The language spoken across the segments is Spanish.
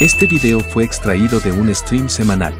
Este video fue extraído de un stream semanal.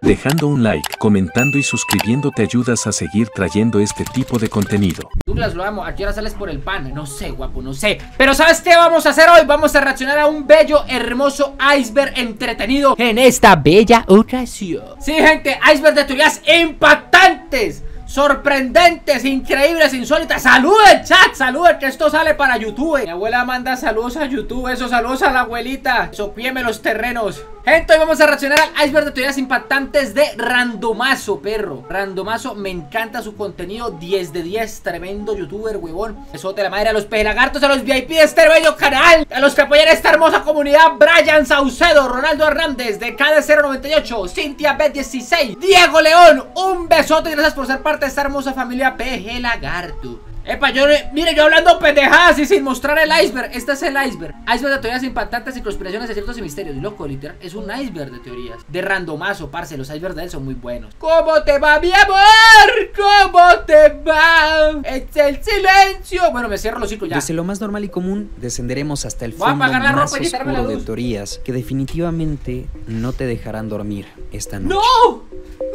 Dejando un like, comentando y suscribiendo te ayudas a seguir trayendo este tipo de contenido. Douglas, lo amo. ¿A qué hora sales por el pan? No sé, guapo, no sé. Pero ¿sabes qué vamos a hacer hoy? Vamos a reaccionar a un bello, hermoso iceberg entretenido en esta bella ocasión. Sí, gente, iceberg de teorías impactantes sorprendentes, increíbles, insólitas. ¡Saluden, chat! ¡Saluden! Que esto sale para YouTube. Mi abuela manda saludos a YouTube. Eso, saludos a la abuelita. Sopieme los terrenos. Gente, hoy vamos a reaccionar al iceberg de teorías impactantes de Randomazo, perro. Randomazo, me encanta su contenido. 10 de 10, tremendo youtuber, huevón. Eso de la madre a los pelagartos, a los VIP de este bello canal. A los que apoyan esta hermosa comunidad. Brian Saucedo, Ronaldo Hernández, de KD098, Cintia B16, Diego León. Un besote y gracias por ser parte de esta hermosa familia PG Lagarto. Epa, yo, mire, yo hablando pendejadas y sin mostrar el iceberg. Este es el iceberg. Iceberg de teorías impactantes y conspiraciones de ciertos y misterios. Loco, literal, es un iceberg de teorías. De randomazo, parce. Los icebergs de él son muy buenos. ¿Cómo te va, mi amor? ¿Cómo te va? Es el silencio. Bueno, me cierro los ciclos ya. Desde lo más normal y común, descenderemos hasta el fondo más ropa y quitarme la oscuro de teorías que definitivamente no te dejarán dormir esta noche. ¡No!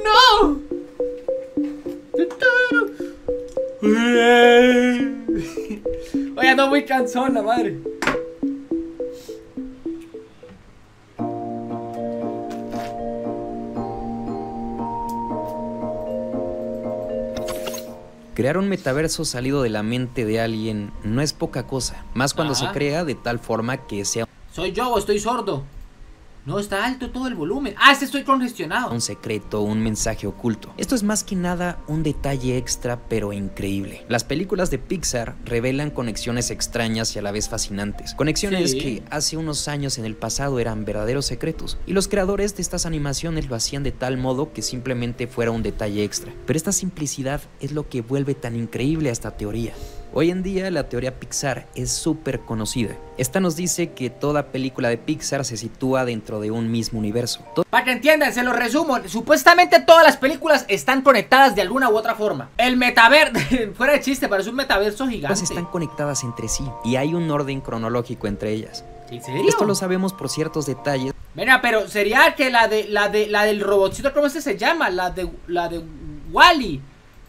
¡No! Oye, ando muy cansón, la madre. Crear un metaverso salido de la mente de alguien no es poca cosa, más cuando Ajá. se crea de tal forma que sea ¿Soy yo o estoy sordo? No, está alto todo el volumen. Ah, este estoy congestionado. un secreto, un mensaje oculto. Esto es más que nada un detalle extra pero increíble. Las películas de Pixar revelan conexiones extrañas y a la vez fascinantes. Conexiones Sí. que hace unos años en el pasado eran verdaderos secretos. Y los creadores de estas animaciones lo hacían de tal modo que simplemente fuera un detalle extra. Pero esta simplicidad es lo que vuelve tan increíble a esta teoría. Hoy en día la teoría Pixar es súper conocida. Esta nos dice que toda película de Pixar se sitúa dentro de un mismo universo. Para que entiendan, se lo resumo. Supuestamente todas las películas están conectadas de alguna u otra forma. El metaverso, fuera de chiste, parece un metaverso gigante. Todas están conectadas entre sí y hay un orden cronológico entre ellas. ¿En serio? Esto lo sabemos por ciertos detalles Mira, pero sería que la de la de la del robotcito, ¿cómo este se llama? La de la de Wally.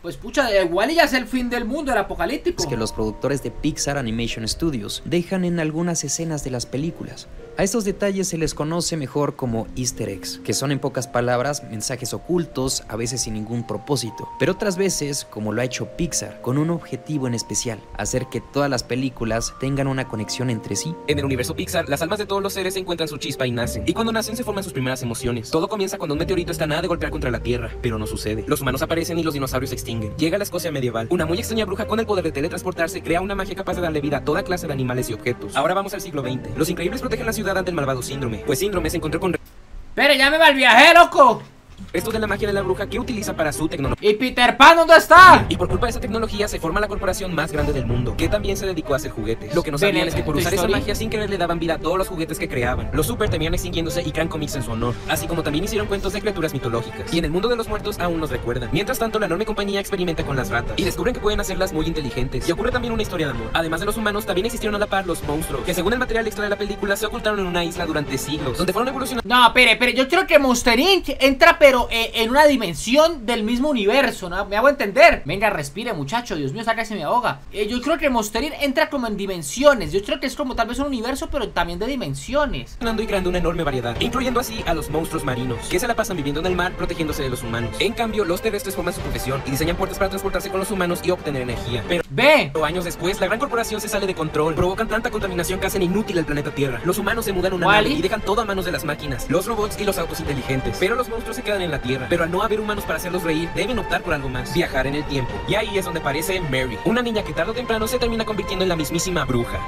Pues pucha, Wally ya es el fin del mundo, el apocalíptico. que los productores de Pixar Animation Studios dejan en algunas escenas de las películas. A estos detalles se les conoce mejor como easter eggs, que son en pocas palabras mensajes ocultos, a veces sin ningún propósito, pero otras veces, como lo ha hecho Pixar, con un objetivo en especial, hacer que todas las películas tengan una conexión entre sí. En el universo Pixar, las almas de todos los seres encuentran su chispa y nacen. Y cuando nacen se forman sus primeras emociones. Todo comienza cuando un meteorito está nada de golpear contra la Tierra, pero no sucede. Los humanos aparecen y los dinosaurios se extinguen. Llega la Escocia medieval. Una muy extraña bruja con el poder de teletransportarse crea una magia capaz de darle vida a toda clase de animales y objetos. Ahora vamos al siglo XX. Los increíbles protegen la ciudad ante el malvado síndrome. Pues síndrome se encontró con Espere, ya me va el viaje, loco. Restos de la magia de la bruja que utiliza para su tecnología. ¿Y Peter Pan dónde está? Y por culpa de esa tecnología se forma la corporación más grande del mundo, que también se dedicó a hacer juguetes. Lo que no sabían es que por ¿tu usar esa magia sin querer le daban vida a todos los juguetes que creaban. Los super terminan extinguiéndose y crean cómics en su honor, así como también hicieron cuentos de criaturas mitológicas. Y en el mundo de los muertos aún nos recuerdan. Mientras tanto, la enorme compañía experimenta con las ratas y descubren que pueden hacerlas muy inteligentes. Y ocurre también una historia de amor. Además de los humanos, también existieron a la par los monstruos, que según el material extra de la película se ocultaron en una isla durante siglos, donde fueron evolucionando No, espere, espere, yo creo que Monster Inc. entra pero eh, en una dimensión del mismo universo, ¿no? Me hago entender. Venga, respire, muchacho, Dios mío, saca se me ahoga. Eh, yo creo que Monster Inc. entra como en dimensiones. Yo creo que es como tal vez un universo, pero también de dimensiones. y creando una enorme variedad, incluyendo así a los monstruos marinos, que se la pasan viviendo en el mar protegiéndose de los humanos. En cambio, los terrestres forman su profesión y diseñan puertas para transportarse con los humanos y obtener energía. Pero Ve, años después, la gran corporación se sale de control, provocan tanta contaminación que hacen inútil el planeta Tierra. Los humanos se mudan a una nave y dejan todo a manos de las máquinas, los robots y los autos inteligentes. Pero los monstruos se quedan en la Tierra. Pero al no haber humanos para hacerlos reír, deben optar por algo más, viajar en el tiempo. Y ahí es donde aparece Mary, una niña que tarde o temprano se termina convirtiendo en la mismísima bruja.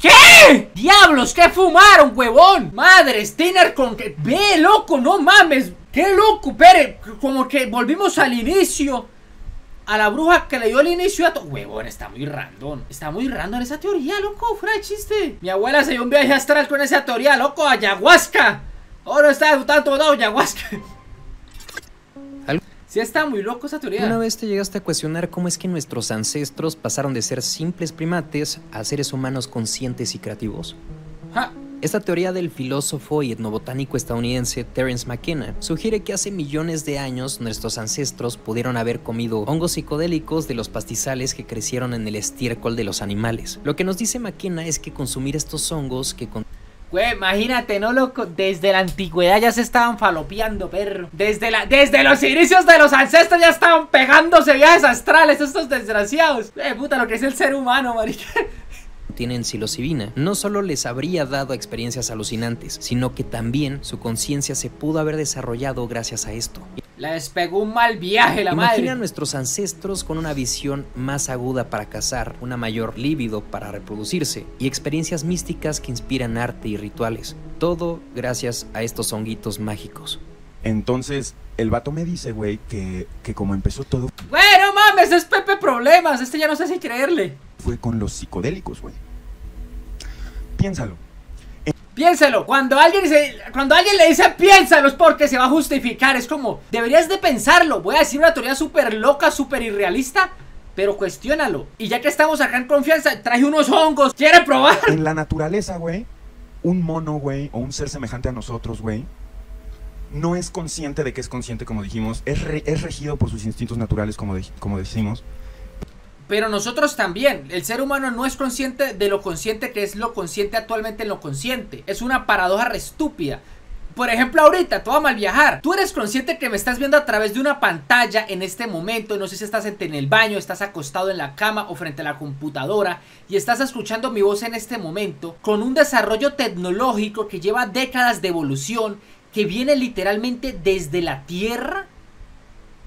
¿Qué? ¡Diablos! ¿Qué fumaron, huevón? Madre, Steiner con que... Ve, loco, no mames. ¡Qué loco! Pere, como que volvimos al inicio. A la bruja que le dio el inicio a todo. Huevón, está muy random. Está muy random esa teoría, loco. Fuera de chiste. Mi abuela se dio un viaje astral con esa teoría, loco. Ayahuasca. Ahora está tanto dado ayahuasca. Sí está muy loco esa teoría. ¿Una vez te llegaste a cuestionar cómo es que nuestros ancestros pasaron de ser simples primates a seres humanos conscientes y creativos? Ja. Esta teoría del filósofo y etnobotánico estadounidense Terence McKenna sugiere que hace millones de años nuestros ancestros pudieron haber comido hongos psicodélicos de los pastizales que crecieron en el estiércol de los animales. Lo que nos dice McKenna es que consumir estos hongos que con Güey, imagínate, ¿no, loco? Desde la antigüedad ya se estaban falopeando, perro. Desde, la, desde los inicios de los ancestros ya estaban pegándose viajes astrales estos desgraciados. Eh, puta, lo que es el ser humano, marica. Tienen psilocibina, no solo les habría dado experiencias alucinantes, sino que también su conciencia se pudo haber desarrollado gracias a esto. La despegó un mal viaje, la Imagina a madre. nuestros ancestros con una visión más aguda para cazar, una mayor líbido para reproducirse y experiencias místicas que inspiran arte y rituales. Todo gracias a estos honguitos mágicos. Entonces, el vato me dice, güey, que, que como empezó todo Güey, mames, es Pepe Problemas. Este ya no sé si creerle. fue con los psicodélicos, güey. Piénsalo. Piénsalo, cuando alguien, se, cuando alguien le dice piénsalo es porque se va a justificar. Es como, deberías de pensarlo. Voy a decir una teoría súper loca, súper irrealista, pero cuestiónalo. Y ya que estamos acá en confianza, traje unos hongos. ¿Quiere probar? En la naturaleza, güey, un mono, güey, o un ser semejante a nosotros, güey, no es consciente de que es consciente, como dijimos, es, re- es regido por sus instintos naturales, como, como decimos. Pero nosotros también. El ser humano no es consciente de lo consciente que es lo consciente actualmente en lo consciente. Es una paradoja re estúpida. Por ejemplo, ahorita, tú vas a mal viajar. Tú eres consciente que me estás viendo a través de una pantalla en este momento. No sé si estás en el baño, estás acostado en la cama o frente a la computadora y estás escuchando mi voz en este momento con un desarrollo tecnológico que lleva décadas de evolución, que viene literalmente desde la Tierra,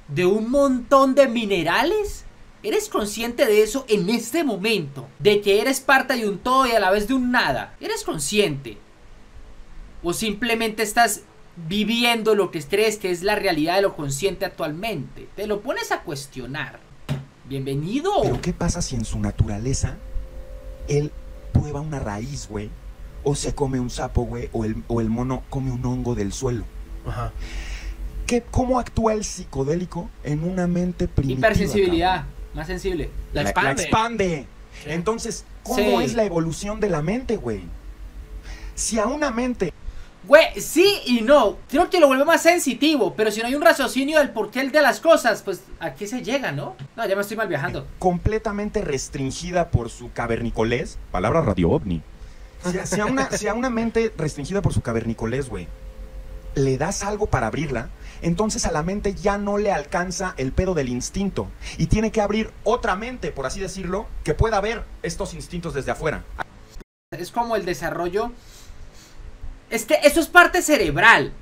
de un montón de minerales. ¿Eres consciente de eso en este momento? De que eres parte de un todo y a la vez de un nada. ¿Eres consciente? ¿O simplemente estás viviendo lo que crees que es la realidad de lo consciente actualmente? Te lo pones a cuestionar. Bienvenido. Pero ¿qué pasa si en su naturaleza él prueba una raíz, güey? O se come un sapo, güey, o el, o el mono come un hongo del suelo. ¿Qué, ¿Cómo actúa el psicodélico en una mente primitiva? Hipersensibilidad. Más sensible. La, la expande. Entonces, ¿cómo Sí. es la evolución de la mente, güey? Si a una mente Güey, sí y no. Creo que lo vuelve más sensitivo. Pero si no hay un raciocinio del porqué de las cosas, pues aquí se llega, ¿no? No, ya me estoy mal viajando. completamente restringida por su cavernicolés, palabra radio ovni. Si a, una, si a una mente restringida por su cavernicolés, güey, le das algo para abrirla, entonces a la mente ya no le alcanza el pedo del instinto y tiene que abrir otra mente, por así decirlo, que pueda ver estos instintos desde afuera. Es como el desarrollo. Es que eso es parte cerebral.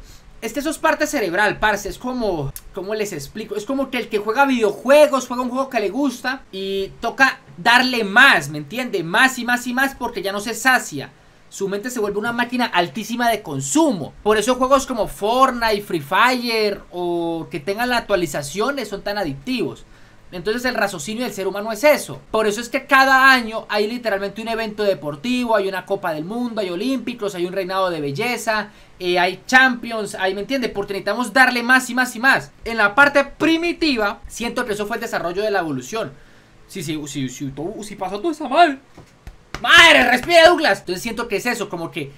Es que eso es parte cerebral, parce. Es como. ¿Cómo les explico? Es como que el que juega videojuegos, juega un juego que le gusta y toca darle más, ¿me entiende? Más y más y más porque ya no se sacia. Su mente se vuelve una máquina altísima de consumo. Por eso juegos como Fortnite, Free Fire o que tengan las actualizaciones son tan adictivos. Entonces el raciocinio del ser humano es eso. Por eso es que cada año hay literalmente un evento deportivo, hay una Copa del Mundo, hay Olímpicos, hay un reinado de belleza, eh, hay Champions, hay, ¿me entiende? Porque necesitamos darle más y más y más. En la parte primitiva, siento que eso fue el desarrollo de la evolución. Sí, sí, sí, sí, todo- si pasó todo está mal. ¡Madre, respira Douglas! Entonces siento que es eso, como que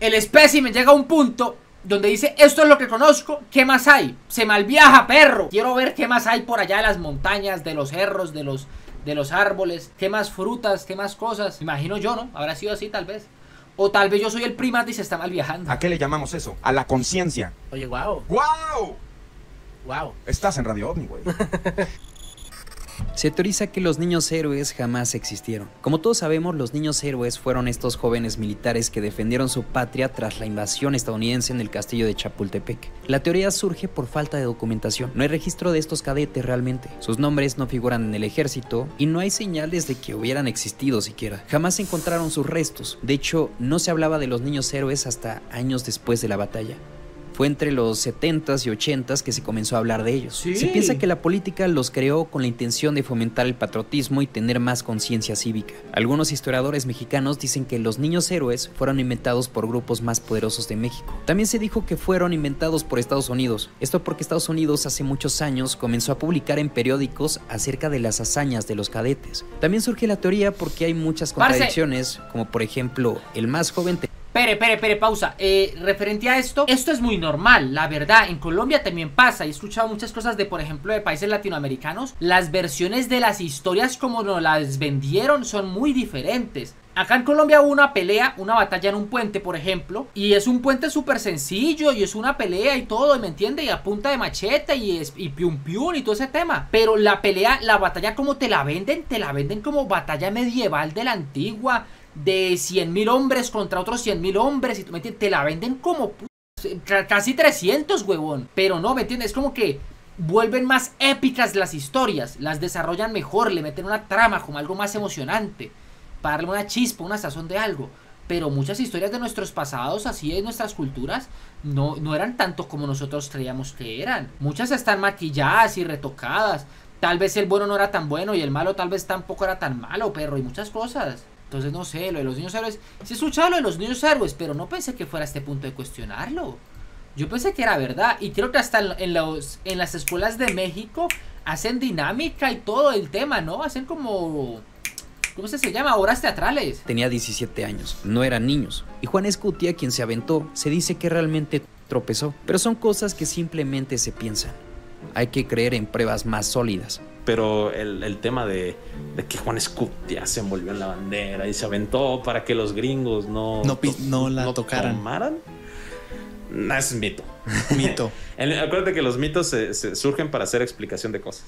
el espécimen llega a un punto donde dice, esto es lo que conozco, ¿qué más hay? Se malviaja, perro. Quiero ver qué más hay por allá de las montañas, de los cerros, de los, de los árboles, qué más frutas, qué más cosas. Imagino yo, ¿no? Habrá sido así tal vez. O tal vez yo soy el primate y se está mal viajando. ¿A qué le llamamos eso? A la conciencia. Oye, wow, ¡Wow! wow. Estás en Radio OVNI, güey. Se teoriza que los niños héroes jamás existieron. Como todos sabemos, los niños héroes fueron estos jóvenes militares que defendieron su patria tras la invasión estadounidense en el castillo de Chapultepec. La teoría surge por falta de documentación. No hay registro de estos cadetes realmente. Sus nombres no figuran en el ejército y no hay señales de que hubieran existido siquiera. Jamás se encontraron sus restos. De hecho, no se hablaba de los niños héroes hasta años después de la batalla. Fue entre los 70s y 80s que se comenzó a hablar de ellos. Sí. Se piensa que la política los creó con la intención de fomentar el patriotismo y tener más conciencia cívica. Algunos historiadores mexicanos dicen que los niños héroes fueron inventados por grupos más poderosos de México. También se dijo que fueron inventados por Estados Unidos. Esto porque Estados Unidos hace muchos años comenzó a publicar en periódicos acerca de las hazañas de los cadetes. También surge la teoría porque hay muchas contradicciones, como por ejemplo, el más joven Pere, pere, pere, pausa. Eh, referente a esto, esto es muy normal, la verdad. En Colombia también pasa. He escuchado muchas cosas de, por ejemplo, de países latinoamericanos. Las versiones de las historias como nos las vendieron son muy diferentes. Acá en Colombia hubo una pelea, una batalla en un puente, por ejemplo. Y es un puente súper sencillo y es una pelea y todo, ¿me entiende? Y a punta de machete y, y pium pium y todo ese tema. Pero la pelea, la batalla como te la venden, te la venden como batalla medieval de la antigua de 100.000 hombres contra otros 100.000 hombres y tú me entiendes, te la venden como casi 300, huevón. Pero no, ¿me entiendes? Es como que vuelven más épicas las historias, las desarrollan mejor, le meten una trama como algo más emocionante, para darle una chispa, una sazón de algo. Pero muchas historias de nuestros pasados, así de nuestras culturas, no, no eran tanto como nosotros creíamos que eran. Muchas están maquilladas y retocadas. Tal vez el bueno no era tan bueno y el malo tal vez tampoco era tan malo, perro, y muchas cosas. Entonces, no sé, lo de los niños héroes. Sí he escuchado lo de los niños héroes, pero no pensé que fuera a este punto de cuestionarlo. Yo pensé que era verdad. Y creo que hasta en, las escuelas de México hacen dinámica y todo el tema, ¿no? Hacen como... ¿Cómo se, se llama? Obras teatrales. Tenía 17 años, no eran niños. Y Juan Escutia, quien se aventó, se dice que realmente tropezó. Pero son cosas que simplemente se piensan. Hay que creer en pruebas más sólidas pero el, tema de, que Juan Escutia se envolvió en la bandera y se aventó para que los gringos no, no, la tocaran. Tomaran, no, es mito. Mito. Acuérdate que los mitos se, surgen para hacer explicación de cosas.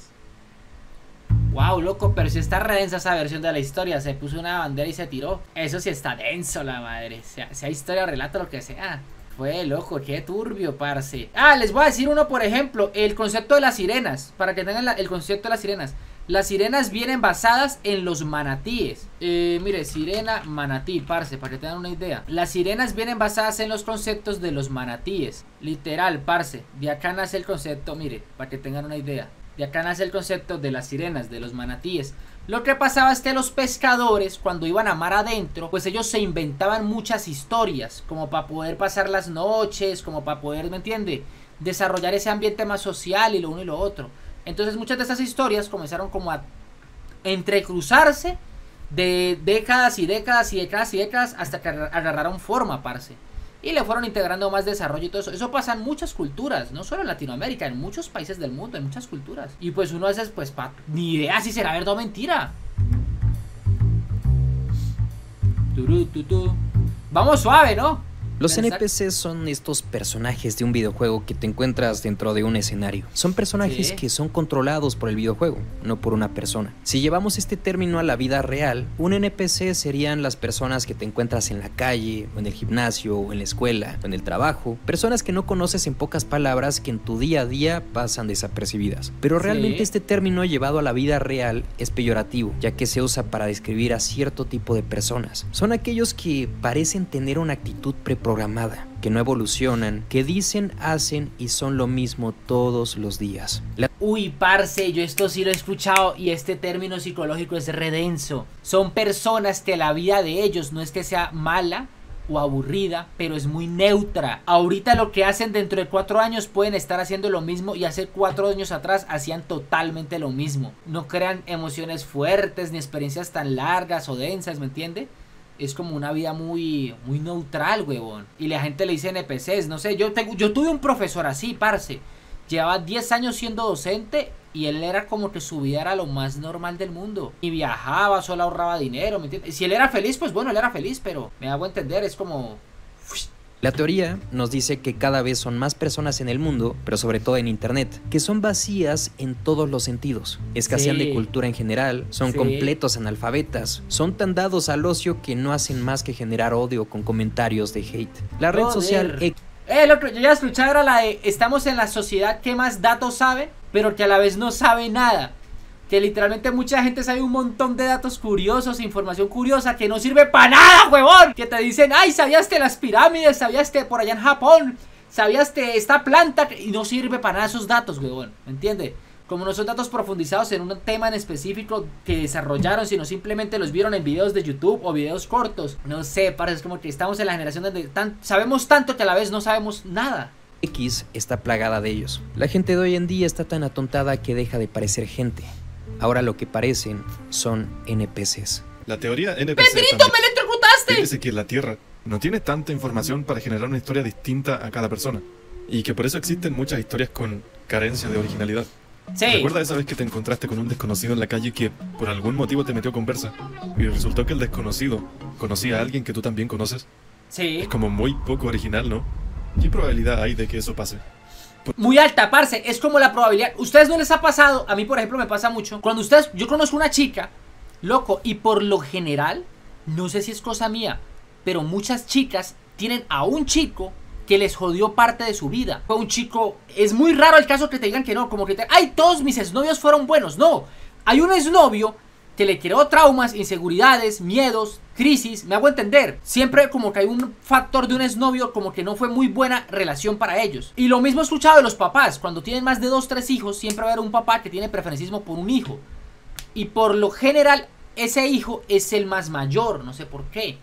Wow, loco, pero si está re densa esa versión de la historia. Se puso una bandera y se tiró. Eso sí está denso, la madre. Sea, sea historia, relato, lo que sea. Fue loco, qué turbio, parce. Ah, les voy a decir uno, por ejemplo, el concepto de las sirenas. Para que tengan el concepto de las sirenas. Las sirenas vienen basadas en los manatíes. Eh, mire, sirena, manatí, parce, para que tengan una idea. Las sirenas vienen basadas en los conceptos de los manatíes. Literal, parce. De acá nace el concepto, mire, para que tengan una idea. De acá nace el concepto de las sirenas, de los manatíes. Lo que pasaba es que los pescadores, cuando iban a mar adentro, pues ellos se inventaban muchas historias, como para poder pasar las noches, como para poder, ¿me entiende? Desarrollar ese ambiente más social y lo uno y lo otro. Entonces muchas de estas historias comenzaron como a entrecruzarse de décadas y décadas y décadas y décadas hasta que agarraron forma, parce y le fueron integrando más desarrollo y todo eso. Eso pasa en muchas culturas, no solo en Latinoamérica, en muchos países del mundo, en muchas culturas. Y pues uno a veces, pues, pa, ni idea si será verdad o mentira. Vamos suave, ¿no? Los NPCs son estos personajes de un videojuego que te encuentras dentro de un escenario. Son personajes que son controlados por el videojuego, no por una persona. Si llevamos este término a la vida real, un NPC serían las personas que te encuentras en la calle, o en el gimnasio, o en la escuela, o en el trabajo. Personas que no conoces en pocas palabras que en tu día a día pasan desapercibidas. Pero realmente este término llevado a la vida real es peyorativo, ya que se usa para describir a cierto tipo de personas. Son aquellos que parecen tener una actitud preparada programada, que no evolucionan, que dicen, hacen y son lo mismo todos los días. Uy, parce, yo esto sí lo he escuchado y este término psicológico es redenso. Son personas que la vida de ellos no es que sea mala, o aburrida, pero es muy neutra. Ahorita lo que hacen dentro de cuatro años pueden estar haciendo lo mismo y hace cuatro años atrás hacían totalmente lo mismo. No crean emociones fuertes ni experiencias tan largas o densas, ¿me entiende? Es como una vida muy, muy neutral, huevón. Y la gente le dice NPCs, no sé, yo, tengo, yo tuve un profesor así, parce. Llevaba 10 años siendo docente y él era como que su vida era lo más normal del mundo. Y viajaba, solo ahorraba dinero. Si él era feliz, pues bueno, él era feliz, pero me hago entender, es como... La teoría nos dice que cada vez son más personas en el mundo, pero sobre todo en Internet, que son vacías en todos los sentidos. Escasean de cultura en general, son completos analfabetas, son tan dados al ocio que no hacen más que generar odio con comentarios de hate. La red social... Eh, el otro, yo ya escuché ahora la de estamos en la sociedad que más datos sabe, pero que a la vez no sabe nada que literalmente mucha gente sabe un montón de datos curiosos, información curiosa que no sirve para nada, huevón. Que te dicen, ay, ¿sabías que las pirámides? ¿Sabías que por allá en Japón? ¿Sabías que esta planta? Y no sirve para nada esos datos, huevón. ¿Me entiende? Como no son datos profundizados en un tema en específico que desarrollaron, sino simplemente los vieron en videos de YouTube o videos cortos. No sé, parece como que estamos en la generación donde sabemos tanto que a la vez no sabemos nada. X está plagada de ellos. La gente de hoy en día está tan atontada que deja de parecer gente. Ahora lo que parecen son NPCs. La teoría NPC. ¡Pedrito, me electrocutaste! Fíjese que la Tierra no tiene tanta información para generar una historia distinta a cada persona. Y que por eso existen muchas historias con carencia de originalidad. Sí. ¿Recuerdas esa vez que te encontraste con un desconocido en la calle que por algún motivo te metió conversa? Y resultó que el desconocido conocía a alguien que tú también conoces. Sí. Es como muy poco original, ¿no? ¿Qué probabilidad hay de que eso pase? Muy alta, parce. Es como la probabilidad. ¿Ustedes no les ha pasado? A mí, por ejemplo, me pasa mucho. Cuando ustedes. Yo conozco una chica, loco, y por lo general, no sé si es cosa mía, pero muchas chicas tienen a un chico que les jodió parte de su vida. Fue un chico. Es muy raro el caso que te digan que no, como que te. ¡Ay, todos mis exnovios fueron buenos! No. Hay un exnovio que le creó traumas, inseguridades, miedos, crisis, me hago entender. Siempre como que hay un factor de un exnovio como que no fue muy buena relación para ellos. Y lo mismo he escuchado de los papás, cuando tienen más de dos, tres hijos, siempre va a haber un papá que tiene preferencismo por un hijo. Y por lo general, ese hijo es el más mayor, no sé por qué.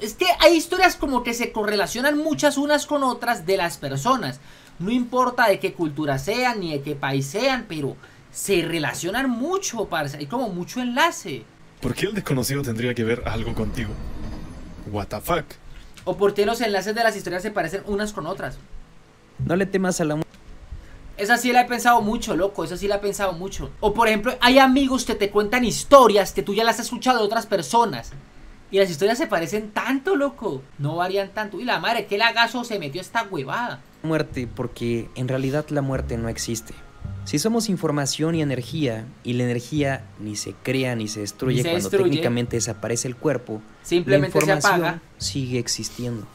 Es que hay historias como que se correlacionan muchas unas con otras de las personas. No importa de qué cultura sean ni de qué país sean, pero se relacionan mucho, parce. Hay como mucho enlace. ¿Por qué el desconocido tendría que ver algo contigo? What the fuck? O por qué los enlaces de las historias se parecen unas con otras. No le temas a la muerte. Esa sí la he pensado mucho, loco. Esa sí la he pensado mucho. O por ejemplo, hay amigos que te cuentan historias que tú ya las has escuchado de otras personas. Y las historias se parecen tanto, loco. No varían tanto. Y la madre, ¿qué lagazo se metió esta huevada? muerte porque en realidad la muerte no existe. Si somos información y energía, y la energía ni se crea ni se destruye Ni se cuando destruye. técnicamente desaparece el cuerpo, Simplemente la se información apaga. sigue existiendo.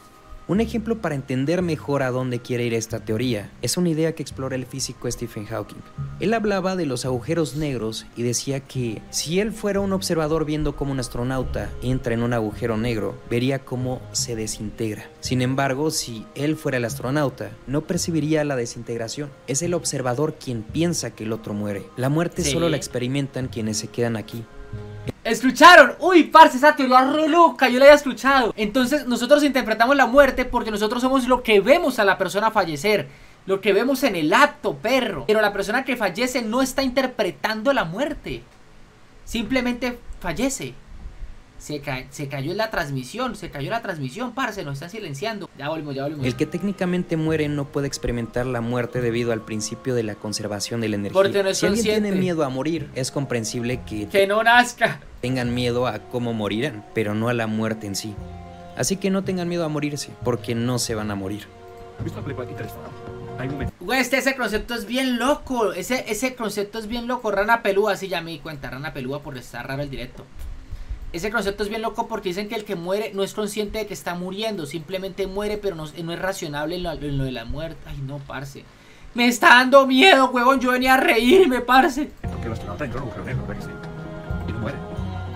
Un ejemplo para entender mejor a dónde quiere ir esta teoría es una idea que explora el físico Stephen Hawking. Él hablaba de los agujeros negros y decía que si él fuera un observador viendo cómo un astronauta entra en un agujero negro, vería cómo se desintegra. Sin embargo, si él fuera el astronauta, no percibiría la desintegración. Es el observador quien piensa que el otro muere. La muerte Sí. solo la experimentan quienes se quedan aquí. ¿Escucharon? Uy, parce, esa teoría re loca, yo la había escuchado. Entonces, nosotros interpretamos la muerte porque nosotros somos lo que vemos a la persona fallecer. Lo que vemos en el acto, perro. Pero la persona que fallece no está interpretando la muerte. Simplemente fallece. Se, ca- se cayó en la transmisión, se cayó la transmisión, parce, nos están silenciando. Ya volvimos, ya volvimos. El que técnicamente muere no puede experimentar la muerte debido al principio de la conservación de la energía. Porque no es si alguien tiene miedo a morir, es comprensible que Que no nazca. tengan miedo a cómo morirán, pero no a la muerte en sí. Así que no tengan miedo a morirse, porque no se van a morir. Güey, este, ese concepto es bien loco. Ese, ese concepto es bien loco. Rana pelúa, sí, ya me di cuenta. Rana pelúa por estar raro el directo. Ese concepto es bien loco porque dicen que el que muere no es consciente de que está muriendo. Simplemente muere, pero no, no es razonable en lo, en lo de la muerte. Ay, no, parce. Me está dando miedo, huevón. Yo venía a reírme, parce. que el astronauta entró en un agujero negro, ¿verdad que sí? Y no muere.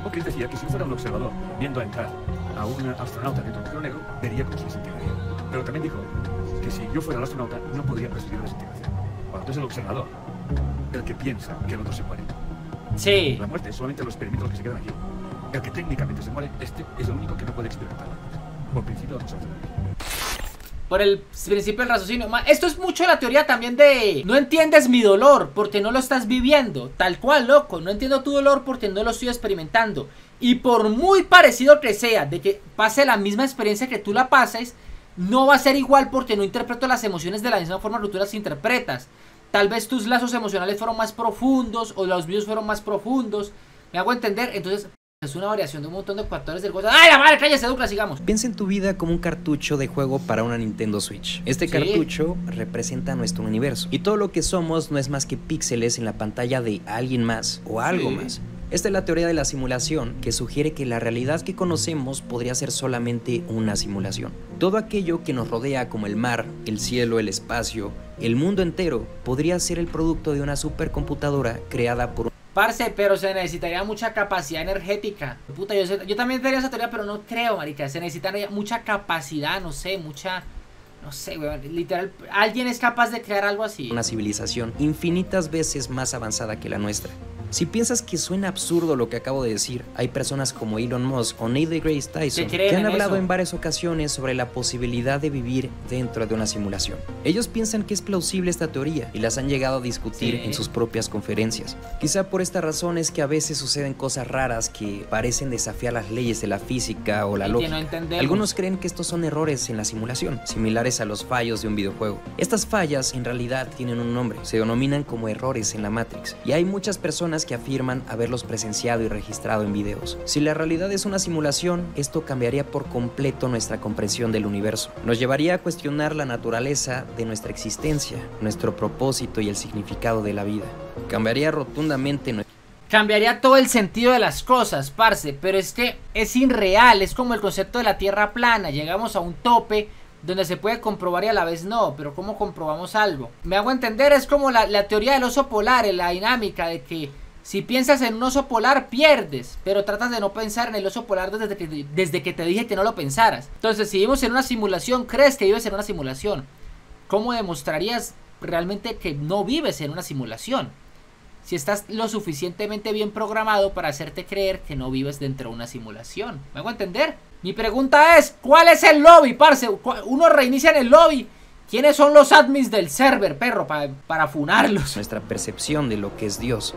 O Chris decía que si fuera un observador viendo entrar a un astronauta dentro de un agujero negro, vería cómo se desintegraría. Pero también dijo que si yo fuera el astronauta, no podría percibir la desintegración. Cuando eres el observador, el que piensa que el otro se muere. Sí. La muerte es solamente los experimentos que se quedan aquí. El que técnicamente se muere, este es el único que no puede experimentar. Por principio, vamos a. Por el principio del raciocinio. Esto es mucho la teoría también de no entiendes mi dolor porque no lo estás viviendo. Tal cual, loco. No entiendo tu dolor porque no lo estoy experimentando. Y por muy parecido que sea, de que pase la misma experiencia que tú la pases, no va a ser igual porque no interpreto las emociones de la misma forma que tú las interpretas. Tal vez tus lazos emocionales fueron más profundos o los míos fueron más profundos. Me hago entender. Entonces, es una variación de un montón de factores del gozo. ¡Ay, la madre! ¡Cállese, Douglas! Sigamos. Piensa en tu vida como un cartucho de juego para una Nintendo Switch. Este Sí. cartucho representa nuestro universo. Y todo lo que somos no es más que píxeles en la pantalla de alguien más o algo Sí. más. Esta es la teoría de la simulación que sugiere que la realidad que conocemos podría ser solamente una simulación. Todo aquello que nos rodea como el mar, el cielo, el espacio, el mundo entero, podría ser el producto de una supercomputadora creada por Parce, pero se necesitaría mucha capacidad energética. Puta, yo, yo también tenía esa teoría, pero no creo, marica. Se necesitaría mucha capacidad, no sé, mucha... No sé, weón. Literal, alguien es capaz de crear algo así. una civilización infinitas veces más avanzada que la nuestra. Si piensas que suena absurdo lo que acabo de decir, hay personas como Elon Musk o Neil deGrasse Tyson Que han en hablado eso. en varias ocasiones sobre la posibilidad de vivir dentro de una simulación. Ellos piensan que es plausible esta teoría y las han llegado a discutir Sí. en sus propias conferencias. Quizá por esta razón es que a veces suceden cosas raras que parecen desafiar las leyes de la física o la Y lógica. no. Algunos creen que estos son errores en la simulación, similares a los fallos de un videojuego. Estas fallas en realidad tienen un nombre, se denominan como errores en la Matrix, y hay muchas personas que afirman haberlos presenciado y registrado en videos. Si la realidad es una simulación, esto cambiaría por completo nuestra comprensión del universo. Nos llevaría a cuestionar la naturaleza de nuestra existencia, nuestro propósito y el significado de la vida. Cambiaría rotundamente nuestra Cambiaría todo el sentido de las cosas, parce, pero es que es irreal, es como el concepto de la tierra plana, llegamos a un tope donde se puede comprobar y a la vez no, pero ¿cómo comprobamos algo? Me hago entender, es como la, la teoría del oso polar, la dinámica de que si piensas en un oso polar pierdes, pero tratas de no pensar en el oso polar desde que, desde que te dije que no lo pensaras. Entonces, si vivimos en una simulación, crees que vives en una simulación. ¿Cómo demostrarías realmente que no vives en una simulación? Si estás lo suficientemente bien programado para hacerte creer que no vives dentro de una simulación. ¿Me hago entender? Mi pregunta es, ¿cuál es el lobby, parce? ¿Cuál- Uno reinicia en el lobby. ¿Quiénes son los admins del server, perro, pa- para funarlos? nuestra percepción de lo que es Dios.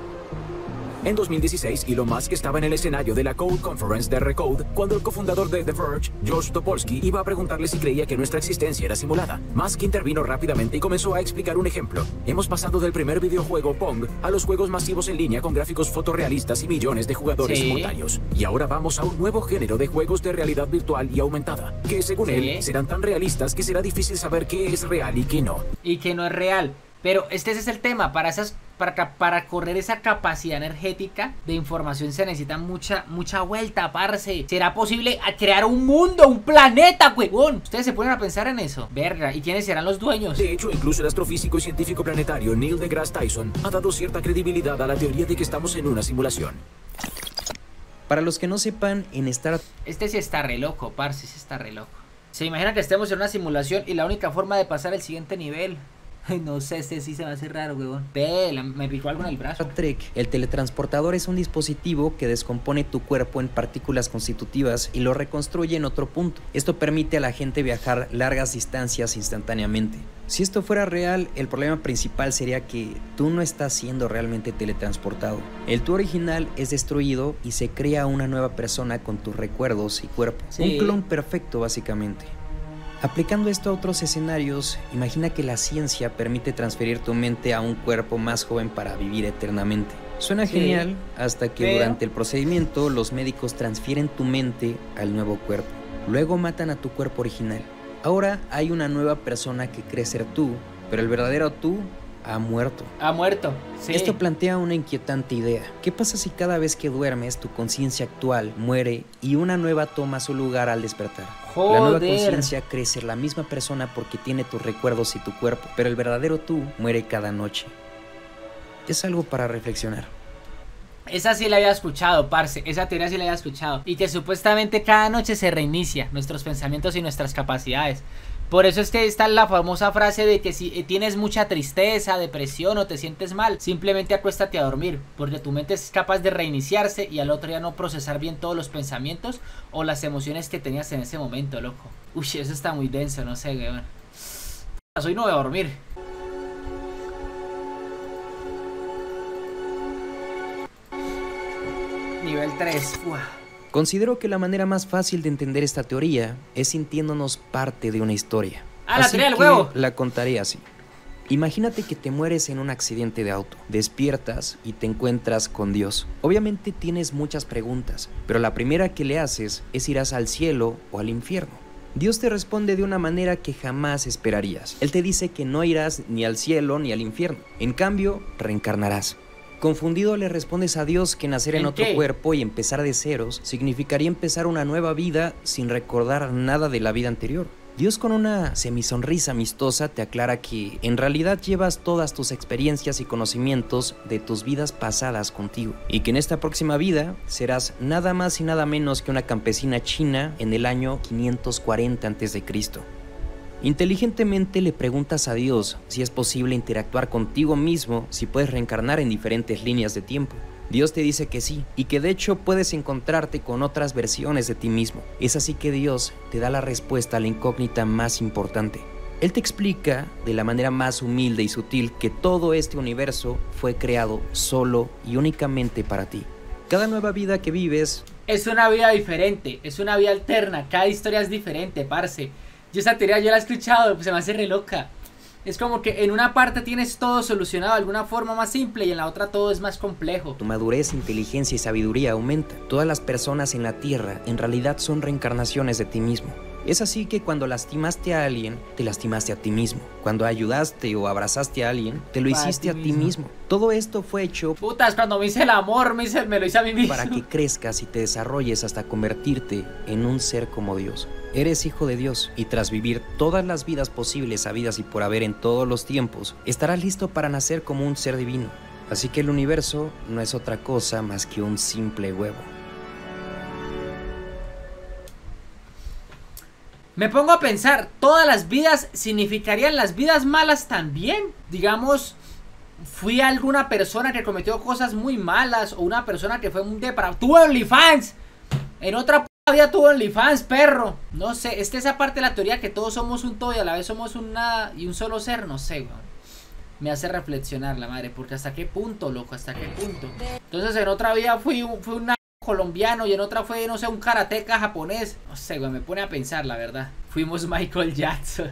En 2016, Elon Musk estaba en el escenario de la Code Conference de Recode cuando el cofundador de The Verge, Josh Topolsky, iba a preguntarle si creía que nuestra existencia era simulada. Musk intervino rápidamente y comenzó a explicar un ejemplo. Hemos pasado del primer videojuego Pong a los juegos masivos en línea con gráficos fotorrealistas y millones de jugadores Sí. simultáneos. Y ahora vamos a un nuevo género de juegos de realidad virtual y aumentada, que según Sí. él serán tan realistas que será difícil saber qué es real y qué no. Y que no es real. Pero este es el tema, para esas para, para correr esa capacidad energética de información se necesita mucha mucha vuelta, parce. ¿Será posible crear un mundo, un planeta, huevón? Ustedes se ponen a pensar en eso. Verga, ¿y quiénes serán los dueños? De hecho, incluso el astrofísico y científico planetario Neil deGrasse Tyson ha dado cierta credibilidad a la teoría de que estamos en una simulación. Para los que no sepan, en Star Este sí está re loco, parce, sí está re loco. Se imagina que estemos en una simulación y la única forma de pasar al siguiente nivel. Ay, no sé, este sí se va a hacer raro, huevón. Ve, la- me picó algo en el brazo. Trek, el teletransportador es un dispositivo que descompone tu cuerpo en partículas constitutivas y lo reconstruye en otro punto. Esto permite a la gente viajar largas distancias instantáneamente. Si esto fuera real, el problema principal sería que tú no estás siendo realmente teletransportado. El tú original es destruido y se crea una nueva persona con tus recuerdos y cuerpo. Sí. Un clon perfecto básicamente. Aplicando esto a otros escenarios, imagina que la ciencia permite transferir tu mente a un cuerpo más joven para vivir eternamente. Suena Sí. genial hasta que Pero- durante el procedimiento los médicos transfieren tu mente al nuevo cuerpo. Luego matan a tu cuerpo original. Ahora hay una nueva persona que cree ser tú, pero el verdadero tú ha muerto. Ha muerto. Sí. Esto plantea una inquietante idea. ¿Qué pasa si cada vez que duermes tu conciencia actual muere y una nueva toma su lugar al despertar? La nueva Joder. conciencia cree ser la misma persona porque tiene tus recuerdos y tu cuerpo, pero el verdadero tú muere cada noche. Es algo para reflexionar. Esa sí la había escuchado, parce. Esa teoría sí la había escuchado. Y que supuestamente cada noche se reinicia nuestros pensamientos y nuestras capacidades. Por eso es que está la famosa frase de que si eh, tienes mucha tristeza, depresión o te sientes mal, simplemente acuéstate a dormir, porque tu mente es capaz de reiniciarse y al otro día no procesar bien todos los pensamientos o las emociones que tenías en ese momento, loco. Uy, eso está muy denso, no sé, weón. Hoy no voy a dormir. Nivel 3. Uah. Considero que la manera más fácil de entender esta teoría es sintiéndonos parte de una historia. Ah, la Así teoría del huevo. La contaré así. Imagínate que te mueres en un accidente de auto, despiertas y te encuentras con Dios. Obviamente tienes muchas preguntas, pero la primera que le haces es irás al cielo o al infierno. Dios te responde de una manera que jamás esperarías. Él te dice que no irás ni al cielo ni al infierno. En cambio, reencarnarás. Confundido le respondes a Dios que nacer en, ¿En otro qué? cuerpo y empezar de ceros significaría empezar una nueva vida sin recordar nada de la vida anterior. Dios con una semisonrisa amistosa te aclara que en realidad llevas todas tus experiencias y conocimientos de tus vidas pasadas contigo y que en esta próxima vida serás nada más y nada menos que una campesina china en el año 540 a.C. Inteligentemente le preguntas a Dios si es posible interactuar contigo mismo, si puedes reencarnar en diferentes líneas de tiempo. Dios te dice que sí y que de hecho puedes encontrarte con otras versiones de ti mismo. Es así que Dios te da la respuesta a la incógnita más importante. Él te explica de la manera más humilde y sutil que todo este universo fue creado solo y únicamente para ti. Cada nueva vida que vives es una vida diferente, es una vida alterna, cada historia es diferente, parce. Yo esa teoría yo la he escuchado, se me hace re loca. Es como que en una parte tienes todo solucionado de alguna forma más simple y en la otra todo es más complejo. Tu madurez, inteligencia y sabiduría aumenta. Todas las personas en la Tierra en realidad son reencarnaciones de ti mismo. Es así que cuando lastimaste a alguien, te lastimaste a ti mismo. Cuando ayudaste o abrazaste a alguien, te lo hiciste a ti mismo. Todo esto fue hecho... Putas, cuando me hice el amor, me, hice, me lo hice a mí mismo. Para que crezcas y te desarrolles hasta convertirte en un ser como Dios. Eres hijo de Dios y tras vivir todas las vidas posibles, habidas y por haber en todos los tiempos, estarás listo para nacer como un ser divino. Así que el universo no es otra cosa más que un simple huevo. Me pongo a pensar, ¿todas las vidas significarían las vidas malas también? Digamos, fui alguna persona que cometió cosas muy malas o una persona que fue muy depravada. ¡Tuvo OnlyFans! En otra vida tuvo OnlyFans, perro. No sé, es esa parte de la teoría que todos somos un todo y a la vez somos un nada y un solo ser, no sé, weón. Me hace reflexionar la madre, porque hasta qué punto, loco, hasta qué punto. Entonces en otra vida fui, fui una colombiano y en otra fue, no sé, un karateca japonés. No sé, güey, me pone a pensar, la verdad. Fuimos Michael Jackson.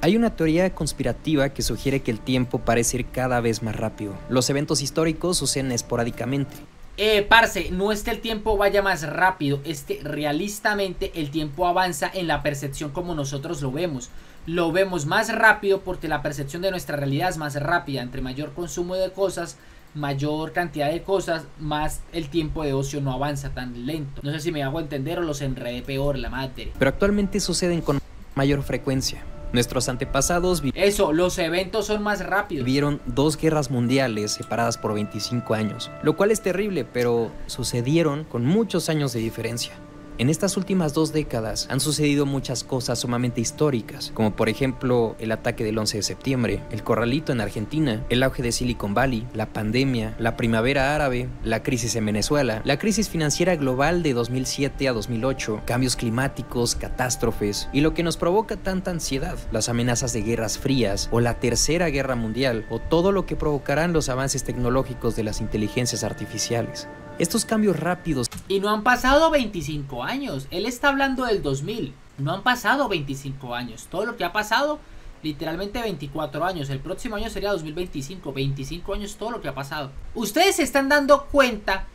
Hay una teoría conspirativa que sugiere que el tiempo parece ir cada vez más rápido. Los eventos históricos suceden esporádicamente. Eh, parce, no es que el tiempo vaya más rápido, es que realistamente el tiempo avanza en la percepción como nosotros lo vemos. Lo vemos más rápido porque la percepción de nuestra realidad es más rápida. Entre mayor consumo de cosas, mayor cantidad de cosas, más el tiempo de ocio no avanza tan lento. No sé si me hago entender o los enredé peor la madre. Pero actualmente suceden con mayor frecuencia. Nuestros antepasados Eso, los eventos son más rápidos. Vivieron dos guerras mundiales separadas por 25 años, lo cual es terrible, pero sucedieron con muchos años de diferencia. En estas últimas dos décadas han sucedido muchas cosas sumamente históricas, como por ejemplo el ataque del 11 de septiembre, el corralito en Argentina, el auge de Silicon Valley, la pandemia, la primavera árabe, la crisis en Venezuela, la crisis financiera global de 2007 a 2008, cambios climáticos, catástrofes y lo que nos provoca tanta ansiedad, las amenazas de guerras frías o la tercera guerra mundial o todo lo que provocarán los avances tecnológicos de las inteligencias artificiales. Estos cambios rápidos. Y no han pasado 25 años. Él está hablando del 2000. No han pasado 25 años. Todo lo que ha pasado, literalmente 24 años. El próximo año sería 2025. 25 años todo lo que ha pasado. Ustedes se están dando cuenta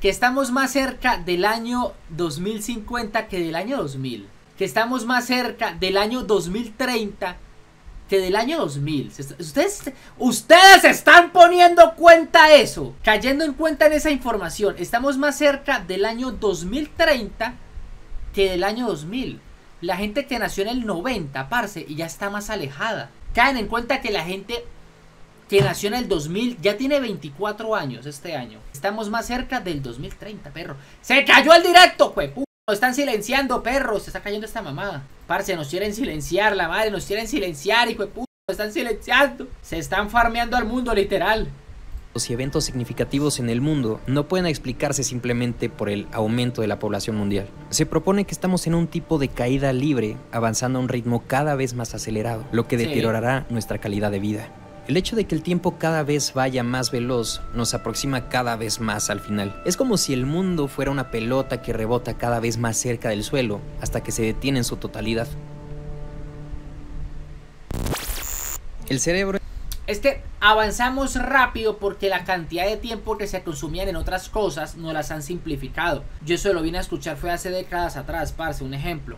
que estamos más cerca del año 2050 que del año 2000. Que estamos más cerca del año 2030 que del año 2000. Ustedes, ustedes están poniendo cuenta eso. Cayendo en cuenta en esa información. Estamos más cerca del año 2030 que del año 2000. La gente que nació en el 90, parce, y ya está más alejada. Caen en cuenta que la gente que nació en el 2000 ya tiene 24 años este año. Estamos más cerca del 2030, perro. ¡Se cayó el directo, pues! Nos están silenciando, perros. Se está cayendo esta mamada. Parce, nos quieren silenciar, la madre. Nos quieren silenciar, hijo de puta. Nos están silenciando. Se están farmeando al mundo, literal. Los eventos significativos en el mundo no pueden explicarse simplemente por el aumento de la población mundial. Se propone que estamos en un tipo de caída libre, avanzando a un ritmo cada vez más acelerado, lo que deteriorará nuestra calidad de vida. El hecho de que el tiempo cada vez vaya más veloz nos aproxima cada vez más al final. Es como si el mundo fuera una pelota que rebota cada vez más cerca del suelo hasta que se detiene en su totalidad. El cerebro... Este, avanzamos rápido porque la cantidad de tiempo que se consumían en otras cosas no las han simplificado. Yo eso lo vine a escuchar fue hace décadas atrás, parce, un ejemplo.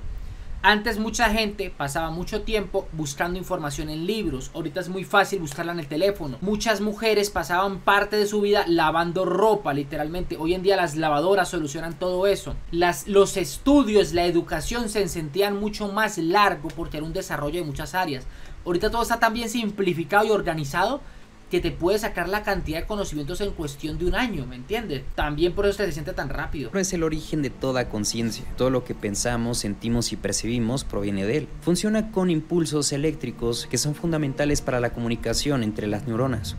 Antes mucha gente pasaba mucho tiempo buscando información en libros. Ahorita es muy fácil buscarla en el teléfono. Muchas mujeres pasaban parte de su vida lavando ropa, literalmente. Hoy en día las lavadoras solucionan todo eso. Los estudios, la educación se sentían mucho más largo porque era un desarrollo de muchas áreas. Ahorita todo está tan bien simplificado y organizado que te puede sacar la cantidad de conocimientos en cuestión de un año, ¿me entiendes? También por eso se siente tan rápido. Es el origen de toda conciencia. Todo lo que pensamos, sentimos y percibimos proviene de él. Funciona con impulsos eléctricos que son fundamentales para la comunicación entre las neuronas.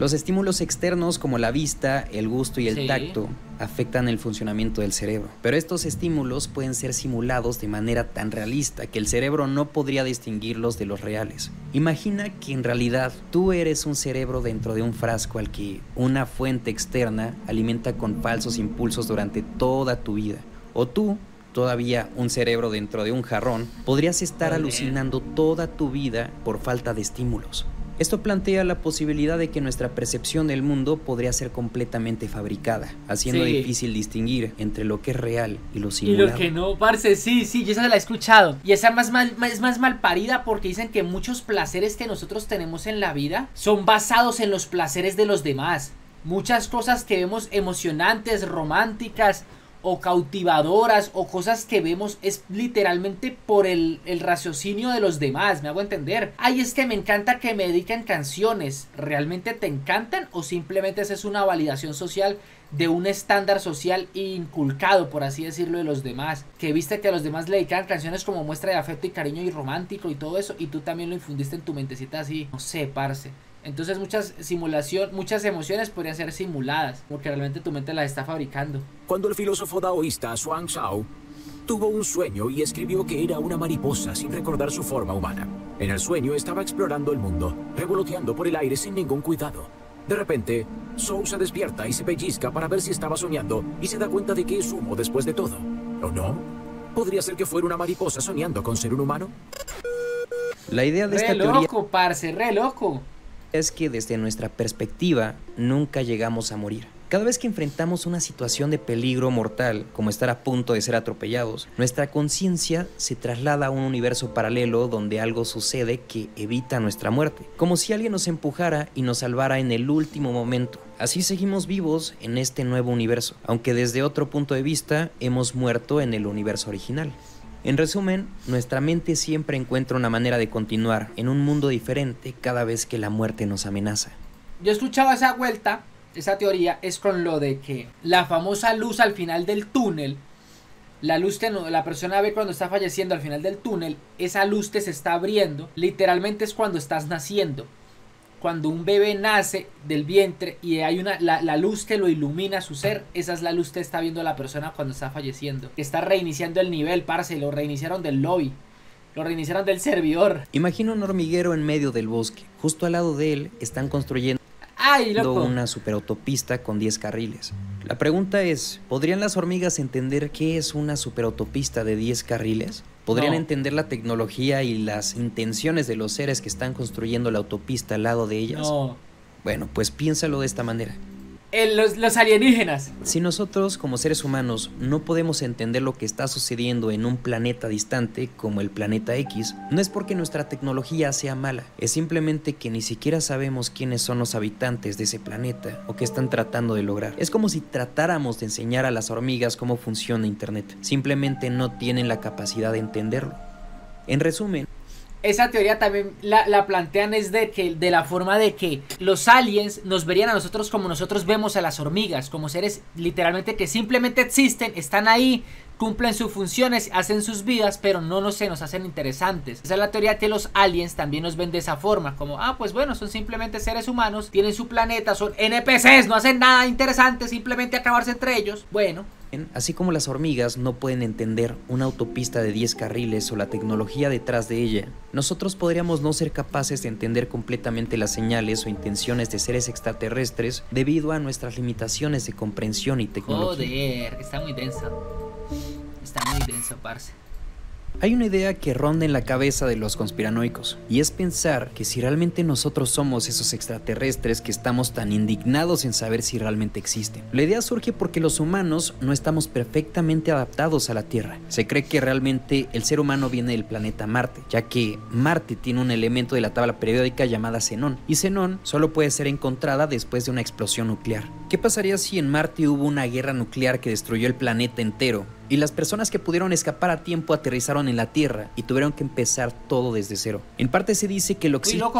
Los estímulos externos como la vista, el gusto y el Sí. tacto afectan el funcionamiento del cerebro, pero estos estímulos pueden ser simulados de manera tan realista que el cerebro no podría distinguirlos de los reales. Imagina que en realidad tú eres un cerebro dentro de un frasco al que una fuente externa alimenta con falsos impulsos durante toda tu vida, o tú todavía un cerebro dentro de un jarrón, podrías estar alucinando toda tu vida por falta de estímulos. Esto plantea la posibilidad de que nuestra percepción del mundo podría ser completamente fabricada, haciendo Sí. difícil distinguir entre lo que es real y lo Y simulado. lo que no, parce, sí, sí, yo esa la he escuchado. Y esa más mal, es más mal parida porque dicen que muchos placeres que nosotros tenemos en la vida son basados en los placeres de los demás. Muchas cosas que vemos emocionantes, románticas o cautivadoras o cosas que vemos es literalmente por el, el raciocinio de los demás, me hago entender. Ay, es que me encanta que me dediquen canciones. ¿Realmente te encantan o simplemente esa es una validación social de un estándar social inculcado, por así decirlo, de los demás. Que viste que a los demás le dedicaban canciones como muestra de afecto y cariño y romántico y todo eso, y tú también lo infundiste en tu mentecita así, no sé, parce. Entonces muchas simulación, muchas emociones podrían ser simuladas, porque realmente tu mente las está fabricando. Cuando el filósofo daoísta Zhuang Zhao tuvo un sueño y escribió que era una mariposa sin recordar su forma humana. En el sueño estaba explorando el mundo, revoloteando por el aire sin ningún cuidado. De repente, Zhou se despierta y se pellizca para ver si estaba soñando y se da cuenta de que es humo después de todo. ¿O no? ¿Podría ser que fuera una mariposa soñando con ser un humano? La idea de Re esta teoría loco, parce, re loco. Es que desde nuestra perspectiva nunca llegamos a morir. Cada vez que enfrentamos una situación de peligro mortal, como estar a punto de ser atropellados, nuestra conciencia se traslada a un universo paralelo donde algo sucede que evita nuestra muerte, como si alguien nos empujara y nos salvara en el último momento. Así seguimos vivos en este nuevo universo, aunque desde otro punto de vista hemos muerto en el universo original. En resumen, nuestra mente siempre encuentra una manera de continuar en un mundo diferente cada vez que la muerte nos amenaza. Yo he escuchado esa vuelta, esa teoría es con lo de que la famosa luz al final del túnel, la luz que la persona ve cuando está falleciendo al final del túnel, esa luz que se está abriendo, literalmente es cuando estás naciendo. Cuando un bebé nace del vientre y hay una la, la luz que lo ilumina su ser, esa es la luz que está viendo la persona cuando está falleciendo. Está reiniciando el nivel, parce, lo reiniciaron del lobby. Lo reiniciaron del servidor. Imagina un hormiguero en medio del bosque. Justo al lado de él están construyendo ¡Ay, loco! una superautopista con 10 carriles. La pregunta es, ¿podrían las hormigas entender qué es una superautopista de 10 carriles? ¿Podrían No. entender la tecnología y las intenciones de los seres que están construyendo la autopista al lado de ellas? No. Bueno, pues piénsalo de esta manera. El- los, los alienígenas. Si nosotros como seres humanos no podemos entender lo que está sucediendo en un planeta distante como el planeta X, no es porque nuestra tecnología sea mala, es simplemente que ni siquiera sabemos quiénes son los habitantes de ese planeta o qué están tratando de lograr. Es como si tratáramos de enseñar a las hormigas cómo funciona Internet, simplemente no tienen la capacidad de entenderlo. En resumen, esa teoría también la, la plantean es de que de la forma de que los aliens nos verían a nosotros como nosotros vemos a las hormigas, como seres literalmente que simplemente existen, están ahí, cumplen sus funciones, hacen sus vidas, pero no nos, se nos hacen interesantes. Esa es la teoría que los aliens también nos ven de esa forma, como, ah, pues bueno, son simplemente seres humanos, tienen su planeta, son NPCs, no hacen nada interesante, simplemente acabarse entre ellos. Bueno, Así como las hormigas no pueden entender una autopista de 10 carriles o la tecnología detrás de ella, nosotros podríamos no ser capaces de entender completamente las señales o intenciones de seres extraterrestres debido a nuestras limitaciones de comprensión y tecnología. joder, está muy denso. Está muy. Hay una idea que ronda en la cabeza de los conspiranoicos, y es pensar que si realmente nosotros somos esos extraterrestres que estamos tan indignados en saber si realmente existen. La idea surge porque los humanos no estamos perfectamente adaptados a la Tierra. Se cree que realmente el ser humano viene del planeta Marte, ya que Marte tiene un elemento de la tabla periódica llamada xenón, y xenón solo puede ser encontrada después de una explosión nuclear. ¿Qué pasaría si en Marte hubo una guerra nuclear que destruyó el planeta entero y las personas que pudieron escapar a tiempo aterrizaron en la Tierra y tuvieron que empezar todo desde cero? En parte se dice que el oxígeno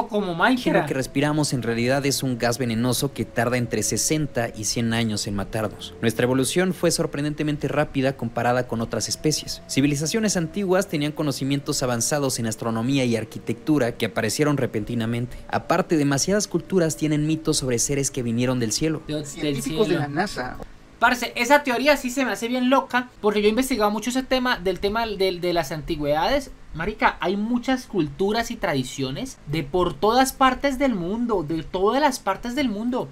que respiramos en realidad es un gas venenoso que tarda entre 60 y 100 años en matarnos. Nuestra evolución fue sorprendentemente rápida comparada con otras especies. Civilizaciones antiguas tenían conocimientos avanzados en astronomía y arquitectura que aparecieron repentinamente. Aparte, demasiadas culturas tienen mitos sobre seres que vinieron del cielo. Científicos de la NASA Parce, esa teoría sí se me hace bien loca, porque yo he investigado mucho ese tema del tema del- de, las antigüedades. Marica, hay muchas culturas y tradiciones de por todas partes del mundo, de todas las partes del mundo.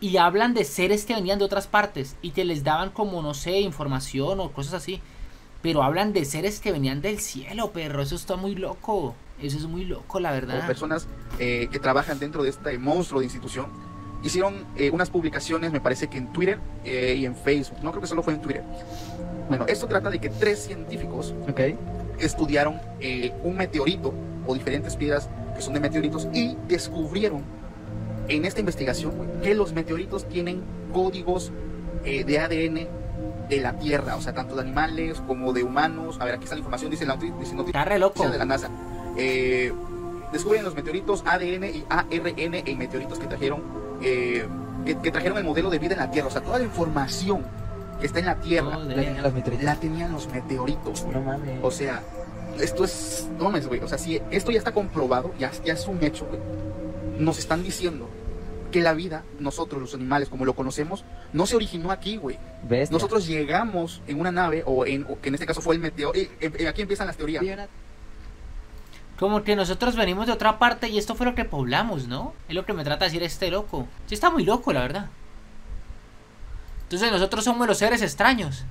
Y hablan de seres que venían de otras partes y que les daban como, no sé, información o cosas así. Pero hablan de seres que venían del cielo, perro. Eso está muy loco. Eso es muy loco, la o verdad. personas eh, que trabajan dentro de este monstruo de institución hicieron eh, unas publicaciones, me parece que en Twitter eh, y en Facebook. No creo que solo fue en Twitter. Bueno, esto trata de que tres científicos estudiaron eh, un meteorito o diferentes piedras que son de meteoritos y descubrieron en esta investigación que los meteoritos tienen códigos eh, de ADN de la Tierra, o sea, tanto de animales como de humanos. A ver, aquí está la información, dice la dice Está re loco. de la NASA. Descubren los meteoritos ADN y ARN en meteoritos que trajeron eh, que, que trajeron el modelo de vida en la Tierra, o sea, toda la información que está en la Tierra Joder. la tenían los meteoritos. güey. O sea, esto es. No mames, güey. O sea, si esto ya está comprobado, ya, ya es un hecho, güey. Nos están diciendo que la vida, nosotros los animales, como lo conocemos, no se originó aquí, güey. Nosotros llegamos en una nave, o en, o que en este caso fue el meteoro. eh, eh, aquí empiezan las teorías. Como que nosotros venimos de otra parte y esto fue lo que poblamos, ¿no? Es lo que me trata de decir este loco. Sí está muy loco, la verdad. Entonces nosotros somos los seres extraños.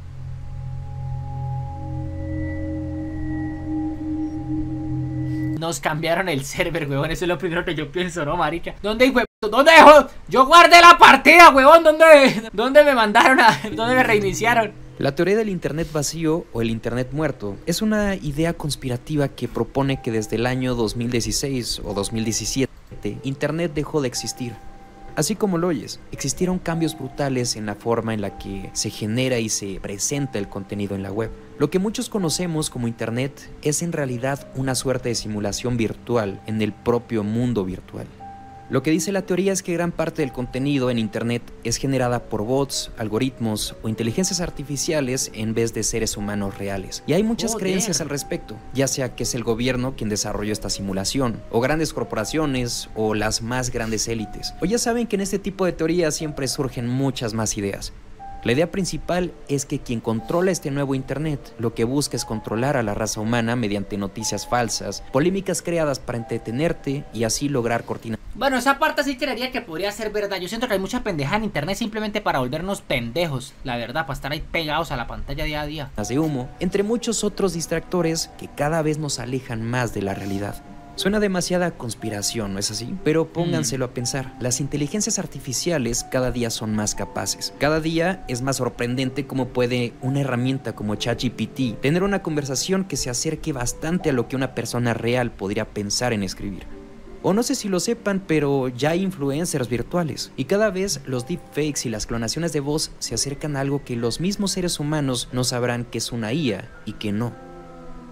Nos cambiaron el server, huevón. Eso es lo primero que yo pienso, ¿no, marica? ¿Dónde, p- ¿Dónde dejó? Yo guardé la partida, huevón. ¿Dónde, ¿Dónde me mandaron a... ¿Dónde me reiniciaron? La teoría del Internet vacío o el Internet muerto es una idea conspirativa que propone que desde el año 2016 o 2017 Internet dejó de existir. Así como lo oyes, existieron cambios brutales en la forma en la que se genera y se presenta el contenido en la web. Lo que muchos conocemos como Internet es en realidad una suerte de simulación virtual en el propio mundo virtual. Lo que dice la teoría es que gran parte del contenido en Internet es generada por bots, algoritmos o inteligencias artificiales en vez de seres humanos reales. Y hay muchas Joder. creencias al respecto, ya sea que es el gobierno quien desarrolló esta simulación, o grandes corporaciones, o las más grandes élites. O ya saben que en este tipo de teorías siempre surgen muchas más ideas. La idea principal es que quien controla este nuevo Internet lo que busca es controlar a la raza humana mediante noticias falsas, polémicas creadas para entretenerte y así lograr cortinas Bueno, esa parte sí creería que podría ser verdad. Yo siento que hay mucha pendeja en internet simplemente para volvernos pendejos. La verdad, para estar ahí pegados a la pantalla día a día. de humo, entre muchos otros distractores que cada vez nos alejan más de la realidad. Suena demasiada conspiración, ¿no es así? Pero pónganselo a pensar. Las inteligencias artificiales cada día son más capaces. Cada día es más sorprendente cómo puede una herramienta como ChatGPT tener una conversación que se acerque bastante a lo que una persona real podría pensar en escribir. O no sé si lo sepan, pero ya hay influencers virtuales. Y cada vez los deepfakes y las clonaciones de voz se acercan a algo que los mismos seres humanos no sabrán que es una IA y que no.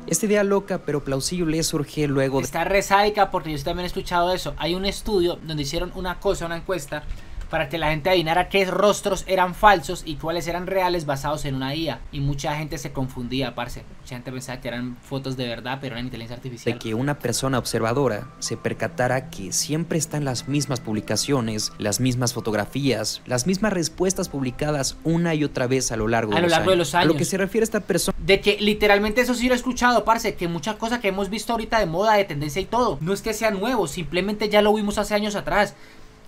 Esta idea loca pero plausible surge luego de... Está re sádica porque yo también he escuchado eso. Hay un estudio donde hicieron una cosa, una encuesta, para que la gente adivinara qué rostros eran falsos y cuáles eran reales basados en una IA. Y mucha gente se confundía, parce. Mucha gente pensaba que eran fotos de verdad, pero eran inteligencia artificial. de que una persona observadora se percatara que siempre están las mismas publicaciones, las mismas fotografías, las mismas respuestas publicadas una y otra vez a lo largo, A de, lo los largo de años. los A lo años. que se refiere esta persona De que literalmente eso sí lo he escuchado, parce, que mucha cosa que hemos visto ahorita de moda, de tendencia y todo, no es que sea nuevo, simplemente ya lo vimos hace años atrás.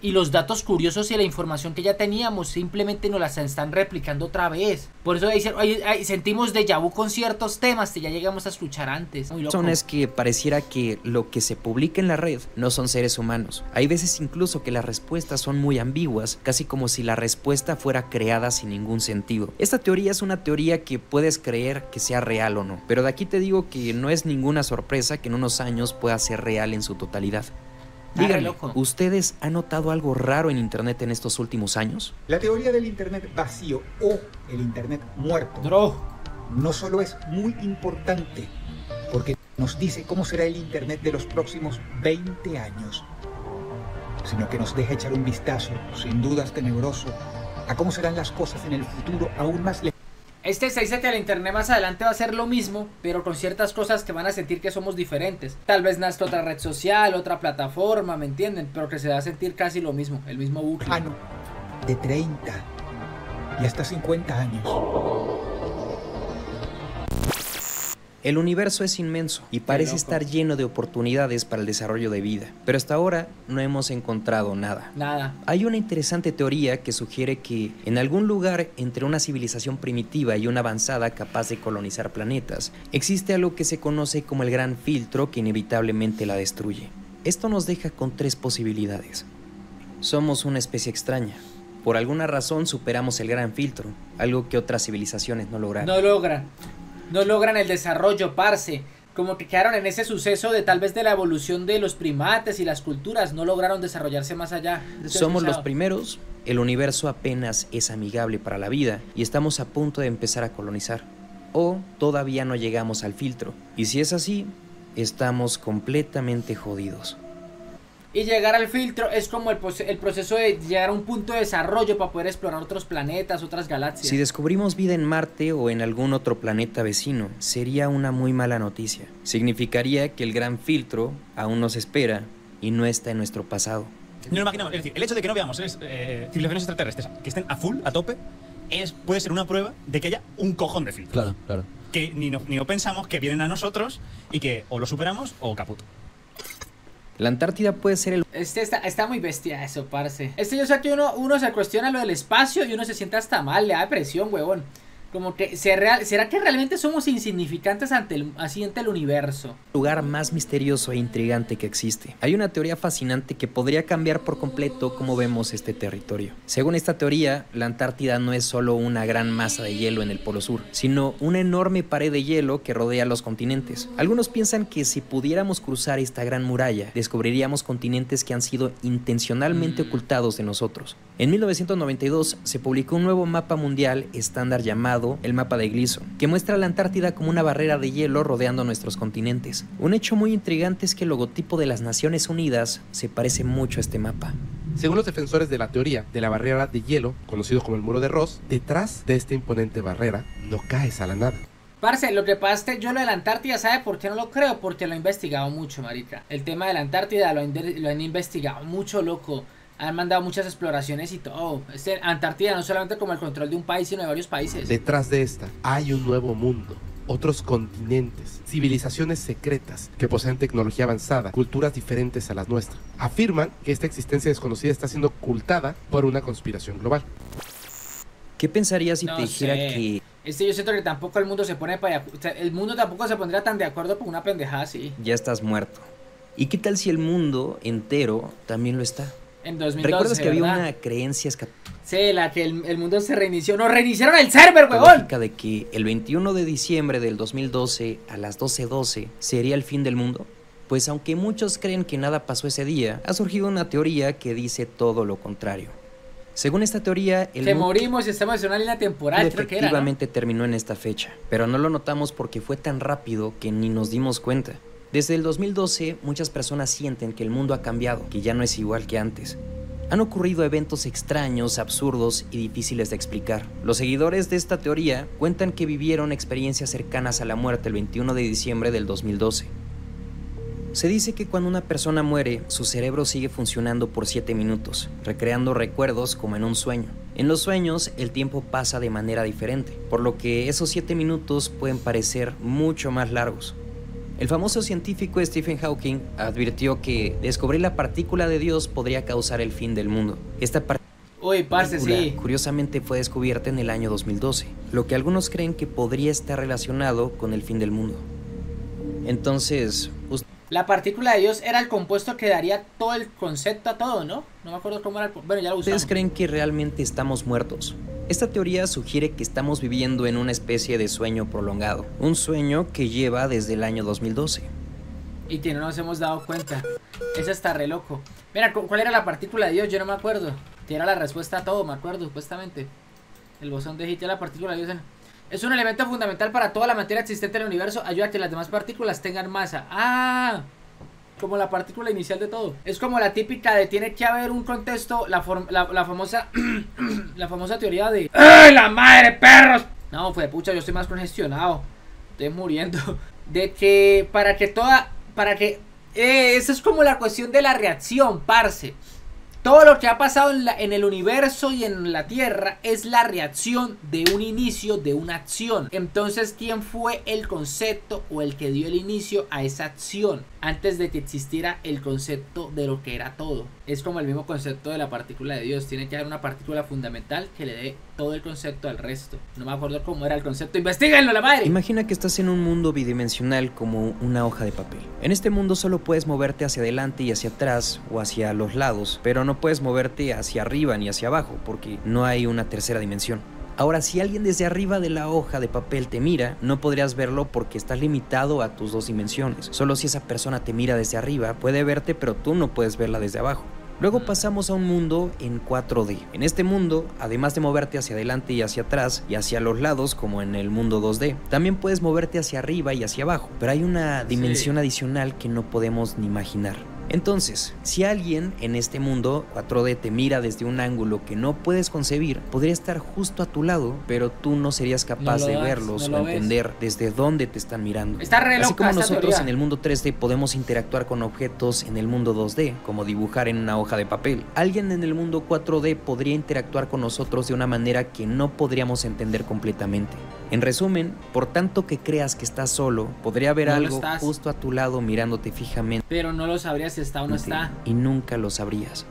Y los datos curiosos y la información que ya teníamos simplemente nos las están replicando otra vez. Por eso dicen, sentimos déjà vu con ciertos temas que ya llegamos a escuchar antes. Muy son es que pareciera que lo que se publica en la red no son seres humanos. Hay veces incluso que las respuestas son muy ambiguas, casi como si la respuesta fuera creada sin ningún sentido. Esta teoría es una teoría que puedes creer que sea real o no, pero de aquí te digo que no es ninguna sorpresa que en unos años pueda ser real en su totalidad. Díganme, ¿ustedes han notado algo raro en Internet en estos últimos años? La teoría del Internet vacío o el Internet muerto no solo es muy importante porque nos dice cómo será el Internet de los próximos 20 años, sino que nos deja echar un vistazo, sin dudas tenebroso, a cómo serán las cosas en el futuro aún más lejos. Este se dice que el internet más adelante va a ser lo mismo, pero con ciertas cosas que van a sentir que somos diferentes. Tal vez nazca otra red social, otra plataforma, ¿me entienden? Pero que se va a sentir casi lo mismo, el mismo bucle. Ah, no. De 30 y hasta 50 años. El universo es inmenso y parece estar lleno de oportunidades para el desarrollo de vida, pero hasta ahora no hemos encontrado nada. Nada. Hay una interesante teoría que sugiere que en algún lugar entre una civilización primitiva y una avanzada capaz de colonizar planetas, existe algo que se conoce como el gran filtro que inevitablemente la destruye. Esto nos deja con tres posibilidades. Somos una especie extraña. Por alguna razón superamos el gran filtro, algo que otras civilizaciones no logran. No logran no logran el desarrollo, parce. Como que quedaron en ese suceso de tal vez de la evolución de los primates y las culturas, no lograron desarrollarse más allá. Somos los primeros, el universo apenas es amigable para la vida y estamos a punto de empezar a colonizar. O todavía no llegamos al filtro. Y si es así, estamos completamente jodidos. Y llegar al filtro es como el, el, proceso de llegar a un punto de desarrollo para poder explorar otros planetas, otras galaxias. Si descubrimos vida en Marte o en algún otro planeta vecino, sería una muy mala noticia. Significaría que el gran filtro aún nos espera y no está en nuestro pasado. No lo imaginamos, es decir, el hecho de que no veamos eh, civilizaciones extraterrestres que estén a full, a tope, es, puede ser una prueba de que haya un cojón de filtro. Claro, claro. Que ni no, ni no pensamos que vienen a nosotros y que o lo superamos o caput. La Antártida puede ser el... Este está, está muy bestia eso, parce. Este yo sé que uno, uno se cuestiona lo del espacio y uno se siente hasta mal, le da depresión, huevón. Como que, ¿será que realmente somos insignificantes ante el, así ante el universo? Lugar más misterioso e intrigante que existe. Hay una teoría fascinante que podría cambiar por completo cómo vemos este territorio. Según esta teoría, la Antártida no es solo una gran masa de hielo en el Polo Sur, sino una enorme pared de hielo que rodea los continentes. Algunos piensan que si pudiéramos cruzar esta gran muralla, descubriríamos continentes que han sido intencionalmente ocultados de nosotros. En 1992 se publicó un nuevo mapa mundial estándar llamado el mapa de Gleason, que muestra la Antártida como una barrera de hielo rodeando nuestros continentes. Un hecho muy intrigante es que el logotipo de las Naciones Unidas se parece mucho a este mapa. Según los defensores de la teoría de la barrera de hielo, conocido como el muro de Ross, detrás de esta imponente barrera no caes a la nada. Parce, lo que pasa es que yo lo de la Antártida, ¿sabe por qué no lo creo? Porque lo he investigado mucho, marica. El tema de la Antártida lo, lo han investigado mucho, loco han mandado muchas exploraciones y todo. Este, Antártida no solamente como el control de un país, sino de varios países. Detrás de esta hay un nuevo mundo. Otros continentes, civilizaciones secretas que poseen tecnología avanzada, culturas diferentes a las nuestras. Afirman que esta existencia desconocida está siendo ocultada por una conspiración global. ¿Qué pensarías si te dijera que este yo siento que tampoco el mundo se pone para... el mundo tampoco se pondría tan de acuerdo por una pendejada así. Ya estás muerto. ¿Y qué tal si el mundo entero también lo está? En 2012, ¿Recuerdas que había una creencia Sí, la que el, mundo se reinició. ¡No reiniciaron el server, huevón! de que el 21 de diciembre del 2012 a las 12.12 sería el fin del mundo. Pues aunque muchos creen que nada pasó ese día, ha surgido una teoría que dice todo lo contrario. Según esta teoría, el que morimos y estamos en una línea temporal, efectivamente terminó en esta fecha, pero no lo notamos porque fue tan rápido que ni nos dimos cuenta. Desde el 2012, muchas personas sienten que el mundo ha cambiado, que ya no es igual que antes. Han ocurrido eventos extraños, absurdos y difíciles de explicar. Los seguidores de esta teoría cuentan que vivieron experiencias cercanas a la muerte el 21 de diciembre del 2012. Se dice que cuando una persona muere, su cerebro sigue funcionando por 7 minutos, recreando recuerdos como en un sueño. En los sueños, el tiempo pasa de manera diferente, por lo que esos 7 minutos pueden parecer mucho más largos. El famoso científico Stephen Hawking advirtió que descubrir la partícula de Dios podría causar el fin del mundo. Esta partícula, curiosamente, fue descubierta en el año 2012, lo que algunos creen que podría estar relacionado con el fin del mundo. Entonces, la partícula de Dios era el compuesto que daría todo el concepto a todo, ¿no? No me acuerdo cómo era el... Bueno, ya lo ¿Ustedes creen que realmente estamos muertos? Esta teoría sugiere que estamos viviendo en una especie de sueño prolongado, un sueño que lleva desde el año 2012. Y que no nos hemos dado cuenta. Eso está re loco. Mira, ¿cuál era la partícula de Dios? Yo no me acuerdo. Que era la respuesta a todo, me acuerdo, supuestamente. El bosón de Higgs la partícula de Dios. Es un elemento fundamental para toda la materia existente en el universo. Ayuda a que las demás partículas tengan masa. ¡Ah! Como la partícula inicial de todo. Es como la típica de tiene que haber un contexto. La, la, famosa. la famosa teoría de. ¡Ay, la madre, perros! No, fue pucha, yo estoy más congestionado. Estoy muriendo. De que para que toda. Para que. Eh, esa es como la cuestión de la reacción, parce. Todo lo que ha pasado en, el universo y en la Tierra es la reacción de un inicio de una acción. Entonces, ¿quién fue el concepto o el que dio el inicio a esa acción? Antes de que existiera el concepto de lo que era todo. Es como el mismo concepto de la partícula de Dios. Tiene que haber una partícula fundamental que le dé todo el concepto al resto. No me acuerdo cómo era el concepto. ¡Investíguenlo, la madre! Imagina que estás en un mundo bidimensional como una hoja de papel. En este mundo solo puedes moverte hacia adelante y hacia atrás o hacia los lados, pero no puedes moverte hacia arriba ni hacia abajo porque no hay una tercera dimensión. Ahora, si alguien desde arriba de la hoja de papel te mira, no podrías verlo porque estás limitado a tus dos dimensiones. Solo si esa persona te mira desde arriba, puede verte, pero tú no puedes verla desde abajo. Luego pasamos a un mundo en 4D. En este mundo, además de moverte hacia adelante y hacia atrás y hacia los lados como en el mundo 2D, también puedes moverte hacia arriba y hacia abajo, pero hay una dimensión adicional que no podemos ni imaginar. Entonces, si alguien en este mundo 4D te mira desde un ángulo que no puedes concebir, podría estar justo a tu lado, pero tú no serías capaz de verlos o entender desde dónde te están mirando. Está Así como nosotros en el mundo 3D podemos interactuar con objetos en el mundo 2D, como dibujar en una hoja de papel. Alguien en el mundo 4D podría interactuar con nosotros de una manera que no podríamos entender completamente. En resumen, por tanto que creas que estás solo, podría haber algo justo a tu lado mirándote fijamente. Pero no lo sabrías si está o no está. Y nunca lo sabrías.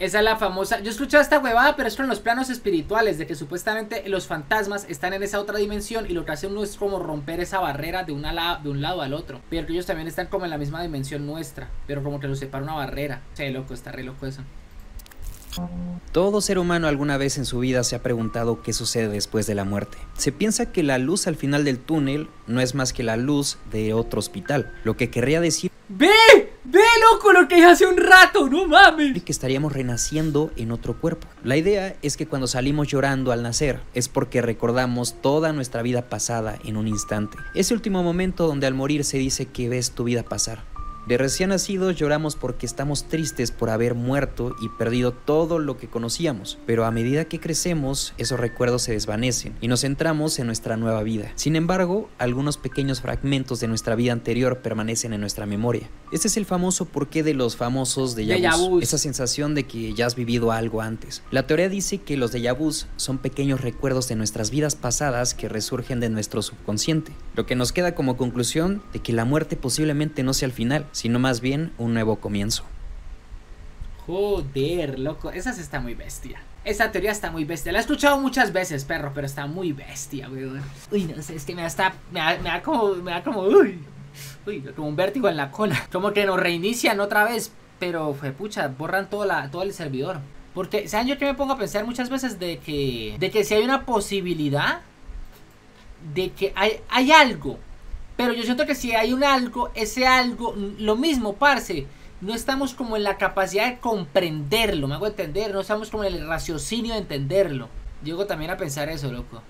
Esa es la famosa. Yo he escuchado esta huevada, pero es con los planos espirituales, de que supuestamente los fantasmas están en esa otra dimensión y lo que hace uno es como romper esa barrera de, una de un lado al otro. Pero que ellos también están como en la misma dimensión nuestra, pero como que los separa una barrera. Sí, loco, está re loco eso. Todo ser humano alguna vez en su vida se ha preguntado qué sucede después de la muerte. Se piensa que la luz al final del túnel no es más que la luz de otro hospital, lo que querría decir... ¡Ve! ¡Ve, loco, lo que dije hace un rato! ¡No mames! Que estaríamos renaciendo en otro cuerpo. La idea es que cuando salimos llorando al nacer es porque recordamos toda nuestra vida pasada en un instante. Ese último momento donde al morir se dice que ves tu vida pasar. De recién nacidos lloramos porque estamos tristes por haber muerto y perdido todo lo que conocíamos, pero a medida que crecemos esos recuerdos se desvanecen y nos centramos en nuestra nueva vida. Sin embargo, algunos pequeños fragmentos de nuestra vida anterior permanecen en nuestra memoria. Este es el famoso porqué de los famosos de vu, esa sensación de que ya has vivido algo antes. La teoría dice que los déjà vus son pequeños recuerdos de nuestras vidas pasadas que resurgen de nuestro subconsciente, lo que nos queda como conclusión de que la muerte posiblemente no sea el final, sino más bien un nuevo comienzo. Joder, loco, esa sí está muy bestia. Esa teoría está muy bestia. La he escuchado muchas veces, perro, pero está muy bestia, weón. Uy, no sé, es que me da, me da, como, me da como, uy, uy, como un vértigo en la cola. Como que nos reinician otra vez, pero, fue pucha, borran todo, la, todo el servidor. Porque, ¿saben yo que me pongo a pensar muchas veces de que, de que si hay una posibilidad de que hay, hay algo pero yo siento que si hay un algo, ese algo, lo mismo, parce. No estamos como en la capacidad de comprenderlo, me hago entender. No estamos como en el raciocinio de entenderlo. Llego también a pensar eso, loco.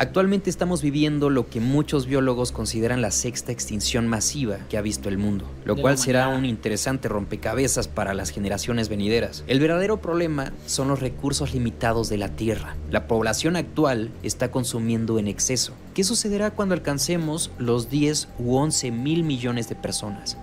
Actualmente estamos viviendo lo que muchos biólogos consideran la sexta extinción masiva que ha visto el mundo, lo cual será un interesante rompecabezas para las generaciones venideras. El verdadero problema son los recursos limitados de la Tierra. La población actual está consumiendo en exceso. ¿Qué sucederá cuando alcancemos los 10 u 11 mil millones de personas?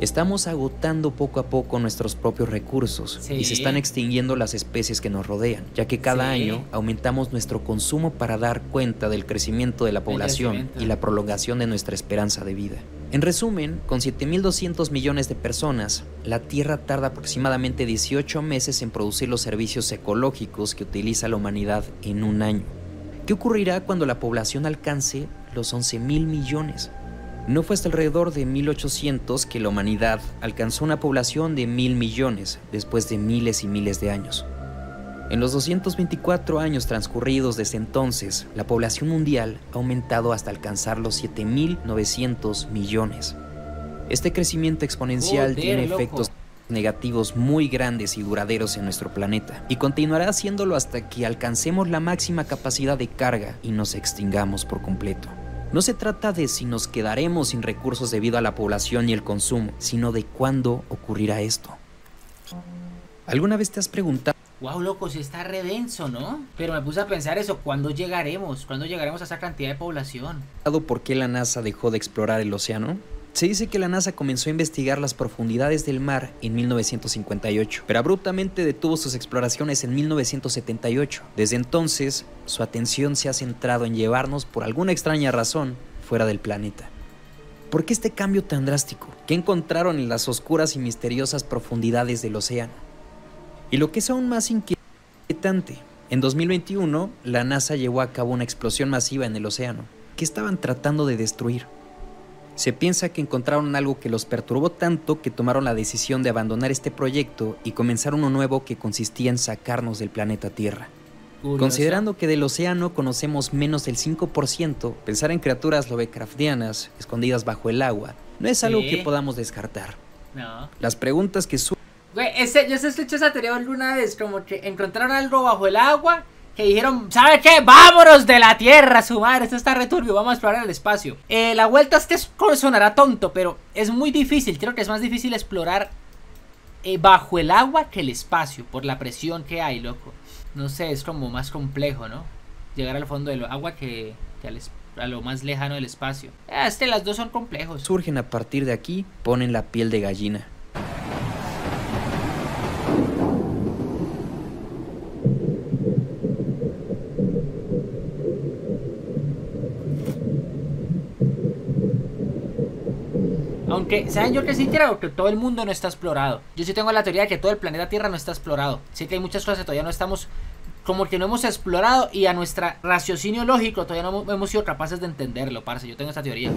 Estamos agotando poco a poco nuestros propios recursos y se están extinguiendo las especies que nos rodean, ya que cada año aumentamos nuestro consumo para dar cuenta del crecimiento de la población y la prolongación de nuestra esperanza de vida. En resumen, con 7.200 millones de personas, la Tierra tarda aproximadamente 18 meses en producir los servicios ecológicos que utiliza la humanidad en un año. ¿Qué ocurrirá cuando la población alcance los 11.000 millones? No fue hasta alrededor de 1800 que la humanidad alcanzó una población de mil millones después de miles y miles de años. En los 224 años transcurridos desde entonces, la población mundial ha aumentado hasta alcanzar los 7.900 millones. Este crecimiento exponencial Joder, tiene loco. efectos negativos muy grandes y duraderos en nuestro planeta, y continuará haciéndolo hasta que alcancemos la máxima capacidad de carga y nos extingamos por completo. No se trata de si nos quedaremos sin recursos debido a la población y el consumo, sino de cuándo ocurrirá esto. ¿Alguna vez te has preguntado Wow, loco, si está redenso, ¿no? Pero me puse a pensar eso, ¿cuándo llegaremos? ¿Cuándo llegaremos a esa cantidad de población? por qué la NASA dejó de explorar el océano? Se dice que la NASA comenzó a investigar las profundidades del mar en 1958, pero abruptamente detuvo sus exploraciones en 1978. Desde entonces, su atención se ha centrado en llevarnos, por alguna extraña razón, fuera del planeta. ¿Por qué este cambio tan drástico? ¿Qué encontraron en las oscuras y misteriosas profundidades del océano? Y lo que es aún más inquietante, en 2021 la NASA llevó a cabo una explosión masiva en el océano, que estaban tratando de destruir. Se piensa que encontraron algo que los perturbó tanto que tomaron la decisión de abandonar este proyecto y comenzar uno nuevo que consistía en sacarnos del planeta Tierra. Curioso. Considerando que del océano conocemos menos del 5%, pensar en criaturas Lovecraftianas escondidas bajo el agua no es algo Sí. que podamos descartar. No. Las preguntas que surgen Güey, ese, yo se escuché esa teoría alguna vez, como que encontraron algo bajo el agua, que dijeron, ¿sabe qué? Vámonos de la Tierra, su madre, esto está returbio, vamos a explorar el espacio. Eh, la vuelta este es- sonará tonto, pero es muy difícil, creo que es más difícil explorar eh, bajo el agua que el espacio, por la presión que hay, loco. No sé, es como más complejo, ¿no? Llegar al fondo del agua que, a lo más lejano del espacio. Es que las dos son complejos. surgen a partir de aquí ponen la piel de gallina. Aunque, ¿saben yo que sí creo? Que todo el mundo no está explorado. Yo sí tengo la teoría de que todo el planeta Tierra no está explorado. Sí que hay muchas cosas que todavía no estamos, como que no hemos explorado y a nuestro raciocinio lógico todavía no hemos- sido capaces de entenderlo, parce. Yo tengo esta teoría.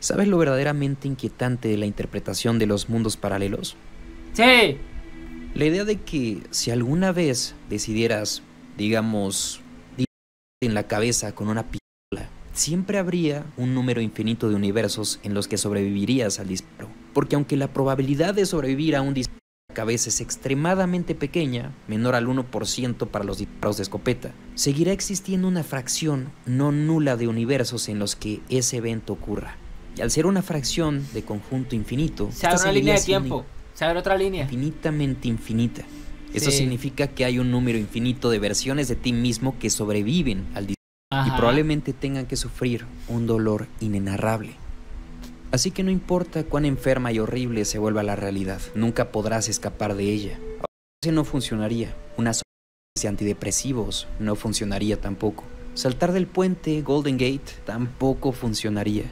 ¿Sabes lo verdaderamente inquietante de la interpretación de los mundos paralelos? Sí. La idea de que si alguna vez decidieras, digamos, di- en la cabeza con una pistola, siempre habría un número infinito de universos en los que sobrevivirías al disparo. Porque aunque la probabilidad de sobrevivir a un disparo en la cabeza es extremadamente pequeña, menor al 1% para los disparos de escopeta, seguirá existiendo una fracción no nula de universos en los que ese evento ocurra. Y al ser una fracción de conjunto infinito, Se abre una línea de tiempo. Se abre otra línea. infinitamente infinita. Eso Sí. significa que hay un número infinito de versiones de ti mismo que sobreviven al disparo y Ajá. probablemente tengan que sufrir un dolor inenarrable. Así que no importa cuán enferma y horrible se vuelva la realidad, nunca podrás escapar de ella. No funcionaría. Una de antidepresivos no funcionaría tampoco. Saltar del puente Golden Gate tampoco funcionaría.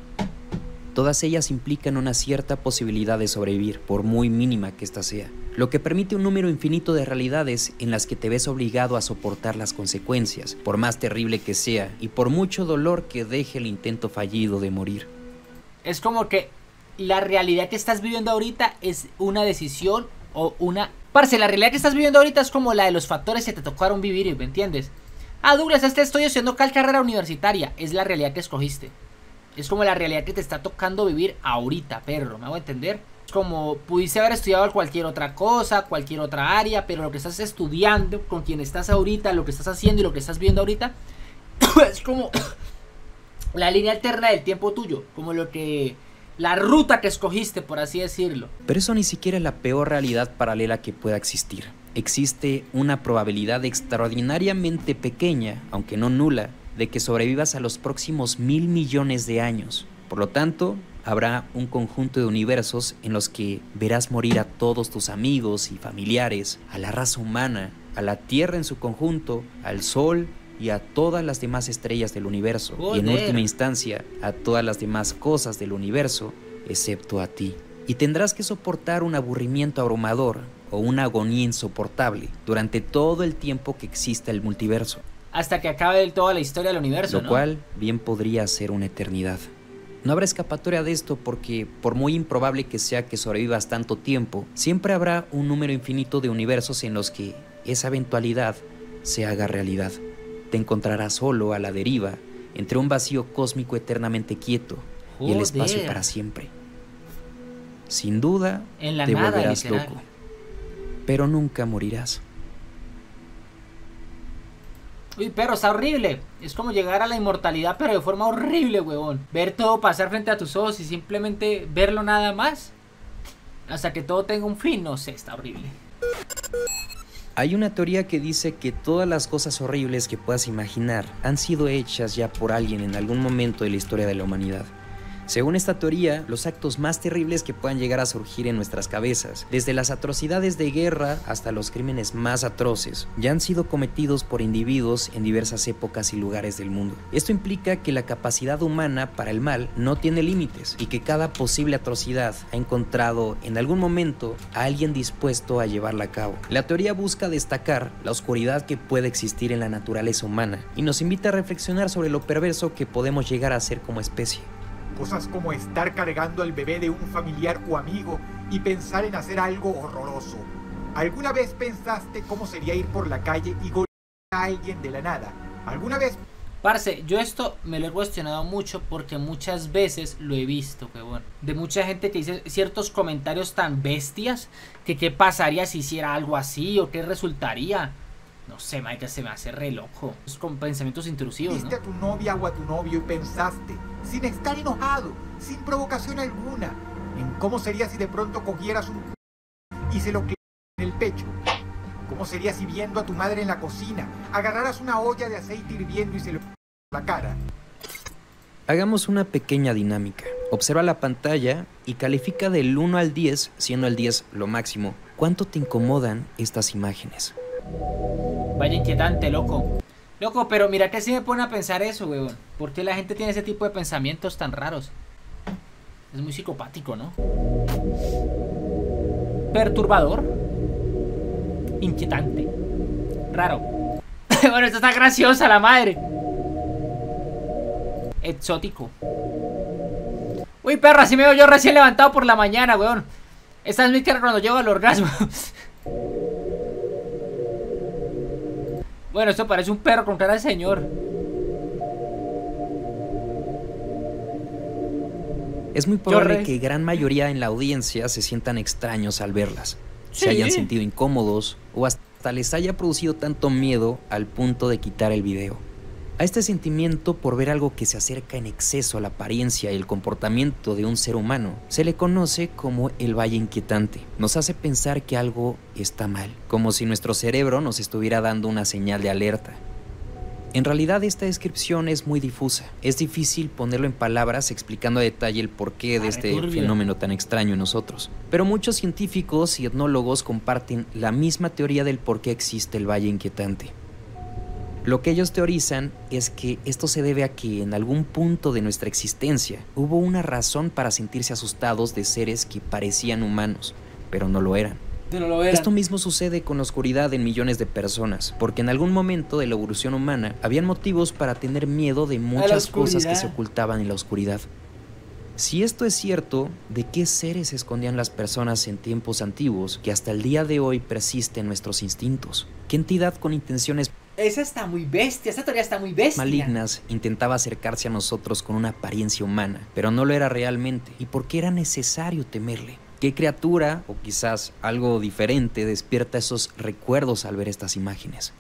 Todas ellas implican una cierta posibilidad de sobrevivir, por muy mínima que ésta sea, lo que permite un número infinito de realidades en las que te ves obligado a soportar las consecuencias, por más terrible que sea y por mucho dolor que deje el intento fallido de morir. Es como que la realidad que estás viviendo ahorita es una decisión o una... Parce, la realidad que estás viviendo ahorita es como la de los factores que te tocaron vivir, ¿me entiendes? Ah, Douglas, este estoy haciendo cal carrera universitaria. Es la realidad que escogiste. Es como la realidad que te está tocando vivir ahorita, perro. ¿Me hago entender? Como pudiste haber estudiado cualquier otra cosa, cualquier otra área, pero lo que estás estudiando, con quien estás ahorita, lo que estás haciendo y lo que estás viendo ahorita, es como la línea alterna del tiempo tuyo. Como lo que. La ruta que escogiste, por así decirlo. Pero eso ni siquiera es la peor realidad paralela que pueda existir. Existe una probabilidad extraordinariamente pequeña, aunque no nula, de que sobrevivas a los próximos mil millones de años. Por lo tanto, habrá un conjunto de universos en los que verás morir a todos tus amigos y familiares, a la raza humana, a la Tierra en su conjunto, al Sol y a todas las demás estrellas del universo. Y en última instancia, a todas las demás cosas del universo, excepto a ti. Y tendrás que soportar un aburrimiento abrumador o una agonía insoportable durante todo el tiempo que exista el multiverso, Hasta que acabe del toda la historia del universo, lo ¿no? cual bien podría ser una eternidad. No habrá escapatoria de esto porque, por muy improbable que sea que sobrevivas tanto tiempo, siempre habrá un número infinito de universos en los que esa eventualidad se haga realidad. Te encontrarás solo a la deriva entre un vacío cósmico eternamente quieto y el espacio para siempre. Sin duda, En la te nada, volverás literal. loco, pero nunca morirás. Uy, pero está horrible. Es como llegar a la inmortalidad, pero de forma horrible, huevón. Ver todo pasar frente a tus ojos y simplemente verlo nada más. Hasta que todo tenga un fin. No sé, está horrible. Hay una teoría que dice que todas las cosas horribles que puedas imaginar han sido hechas ya por alguien en algún momento de la historia de la humanidad. Según esta teoría, los actos más terribles que puedan llegar a surgir en nuestras cabezas, desde las atrocidades de guerra hasta los crímenes más atroces, ya han sido cometidos por individuos en diversas épocas y lugares del mundo. Esto implica que la capacidad humana para el mal no tiene límites y que cada posible atrocidad ha encontrado en algún momento a alguien dispuesto a llevarla a cabo. La teoría busca destacar la oscuridad que puede existir en la naturaleza humana y nos invita a reflexionar sobre lo perverso que podemos llegar a ser como especie. Cosas como estar cargando al bebé de un familiar o amigo y pensar en hacer algo horroroso. ¿Alguna vez pensaste cómo sería ir por la calle y golpear a alguien de la nada? ¿Alguna vez Parce, yo esto me lo he cuestionado mucho porque muchas veces lo he visto, huevón. De mucha gente que dice ciertos comentarios tan bestias que qué pasaría si hiciera algo así o qué resultaría. No sé, Mike, se me hace re loco. Es con pensamientos intrusivos, ¿no? viste a tu novia o a tu novio y pensaste, sin estar enojado, sin provocación alguna, en cómo sería si de pronto cogieras un c- y se lo en el pecho? ¿Cómo sería si viendo a tu madre en la cocina, agarraras una olla de aceite hirviendo y se lo en la cara? Hagamos una pequeña dinámica. Observa la pantalla y califica del 1 al 10, siendo el 10 lo máximo. ¿Cuánto te incomodan estas imágenes? Vaya inquietante, loco. Loco, pero mira que sí me pone a pensar eso, weón. ¿Por qué la gente tiene ese tipo de pensamientos tan raros? Es muy psicopático, ¿no? Perturbador. Inquietante. Raro. bueno, esto está graciosa, la madre. Exótico. Uy, perro, así me veo yo recién levantado por la mañana, weón. Esta es mi cara cuando llego al orgasmo. Bueno, esto parece un perro con cara de señor. Es muy probable que gran mayoría en la audiencia se sientan extraños al verlas. Se hayan sentido incómodos o hasta les haya producido tanto miedo al punto de quitar el video. A este sentimiento por ver algo que se acerca en exceso a la apariencia y el comportamiento de un ser humano se le conoce como el valle inquietante. Nos hace pensar que algo está mal, como si nuestro cerebro nos estuviera dando una señal de alerta. En realidad esta descripción es muy difusa. Es difícil ponerlo en palabras explicando a detalle el porqué de este fenómeno tan extraño en nosotros. Pero muchos científicos y etnólogos comparten la misma teoría del por qué existe el valle inquietante. Lo que ellos teorizan es que esto se debe a que en algún punto de nuestra existencia hubo una razón para sentirse asustados de seres que parecían humanos, pero no lo eran. No lo eran. Esto mismo sucede con la oscuridad en millones de personas, porque en algún momento de la evolución humana habían motivos para tener miedo de muchas cosas que se ocultaban en la oscuridad. Si esto es cierto, ¿de qué seres se escondían las personas en tiempos antiguos que hasta el día de hoy persisten nuestros instintos? ¿Qué entidad con intenciones Esa está muy bestia, esta teoría está muy bestia. malignas intentaba acercarse a nosotros con una apariencia humana, pero no lo era realmente? ¿Y por qué era necesario temerle? ¿Qué criatura, o quizás algo diferente, despierta esos recuerdos al ver estas imágenes?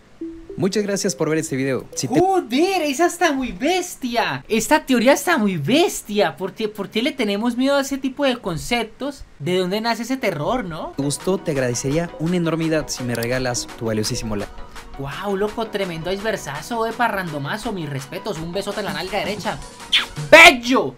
Muchas gracias por ver este video. Si te Joder, esa está muy bestia. Esta teoría está muy bestia. ¿Por qué, por qué le tenemos miedo a ese tipo de conceptos? ¿De dónde nace ese terror, no? gustó, te agradecería una enormidad si me regalas tu valiosísimo like. Wow, loco, tremendo icebersazo de parrandomazo. Mis respetos, un besote en la nalga derecha. ¡Bello!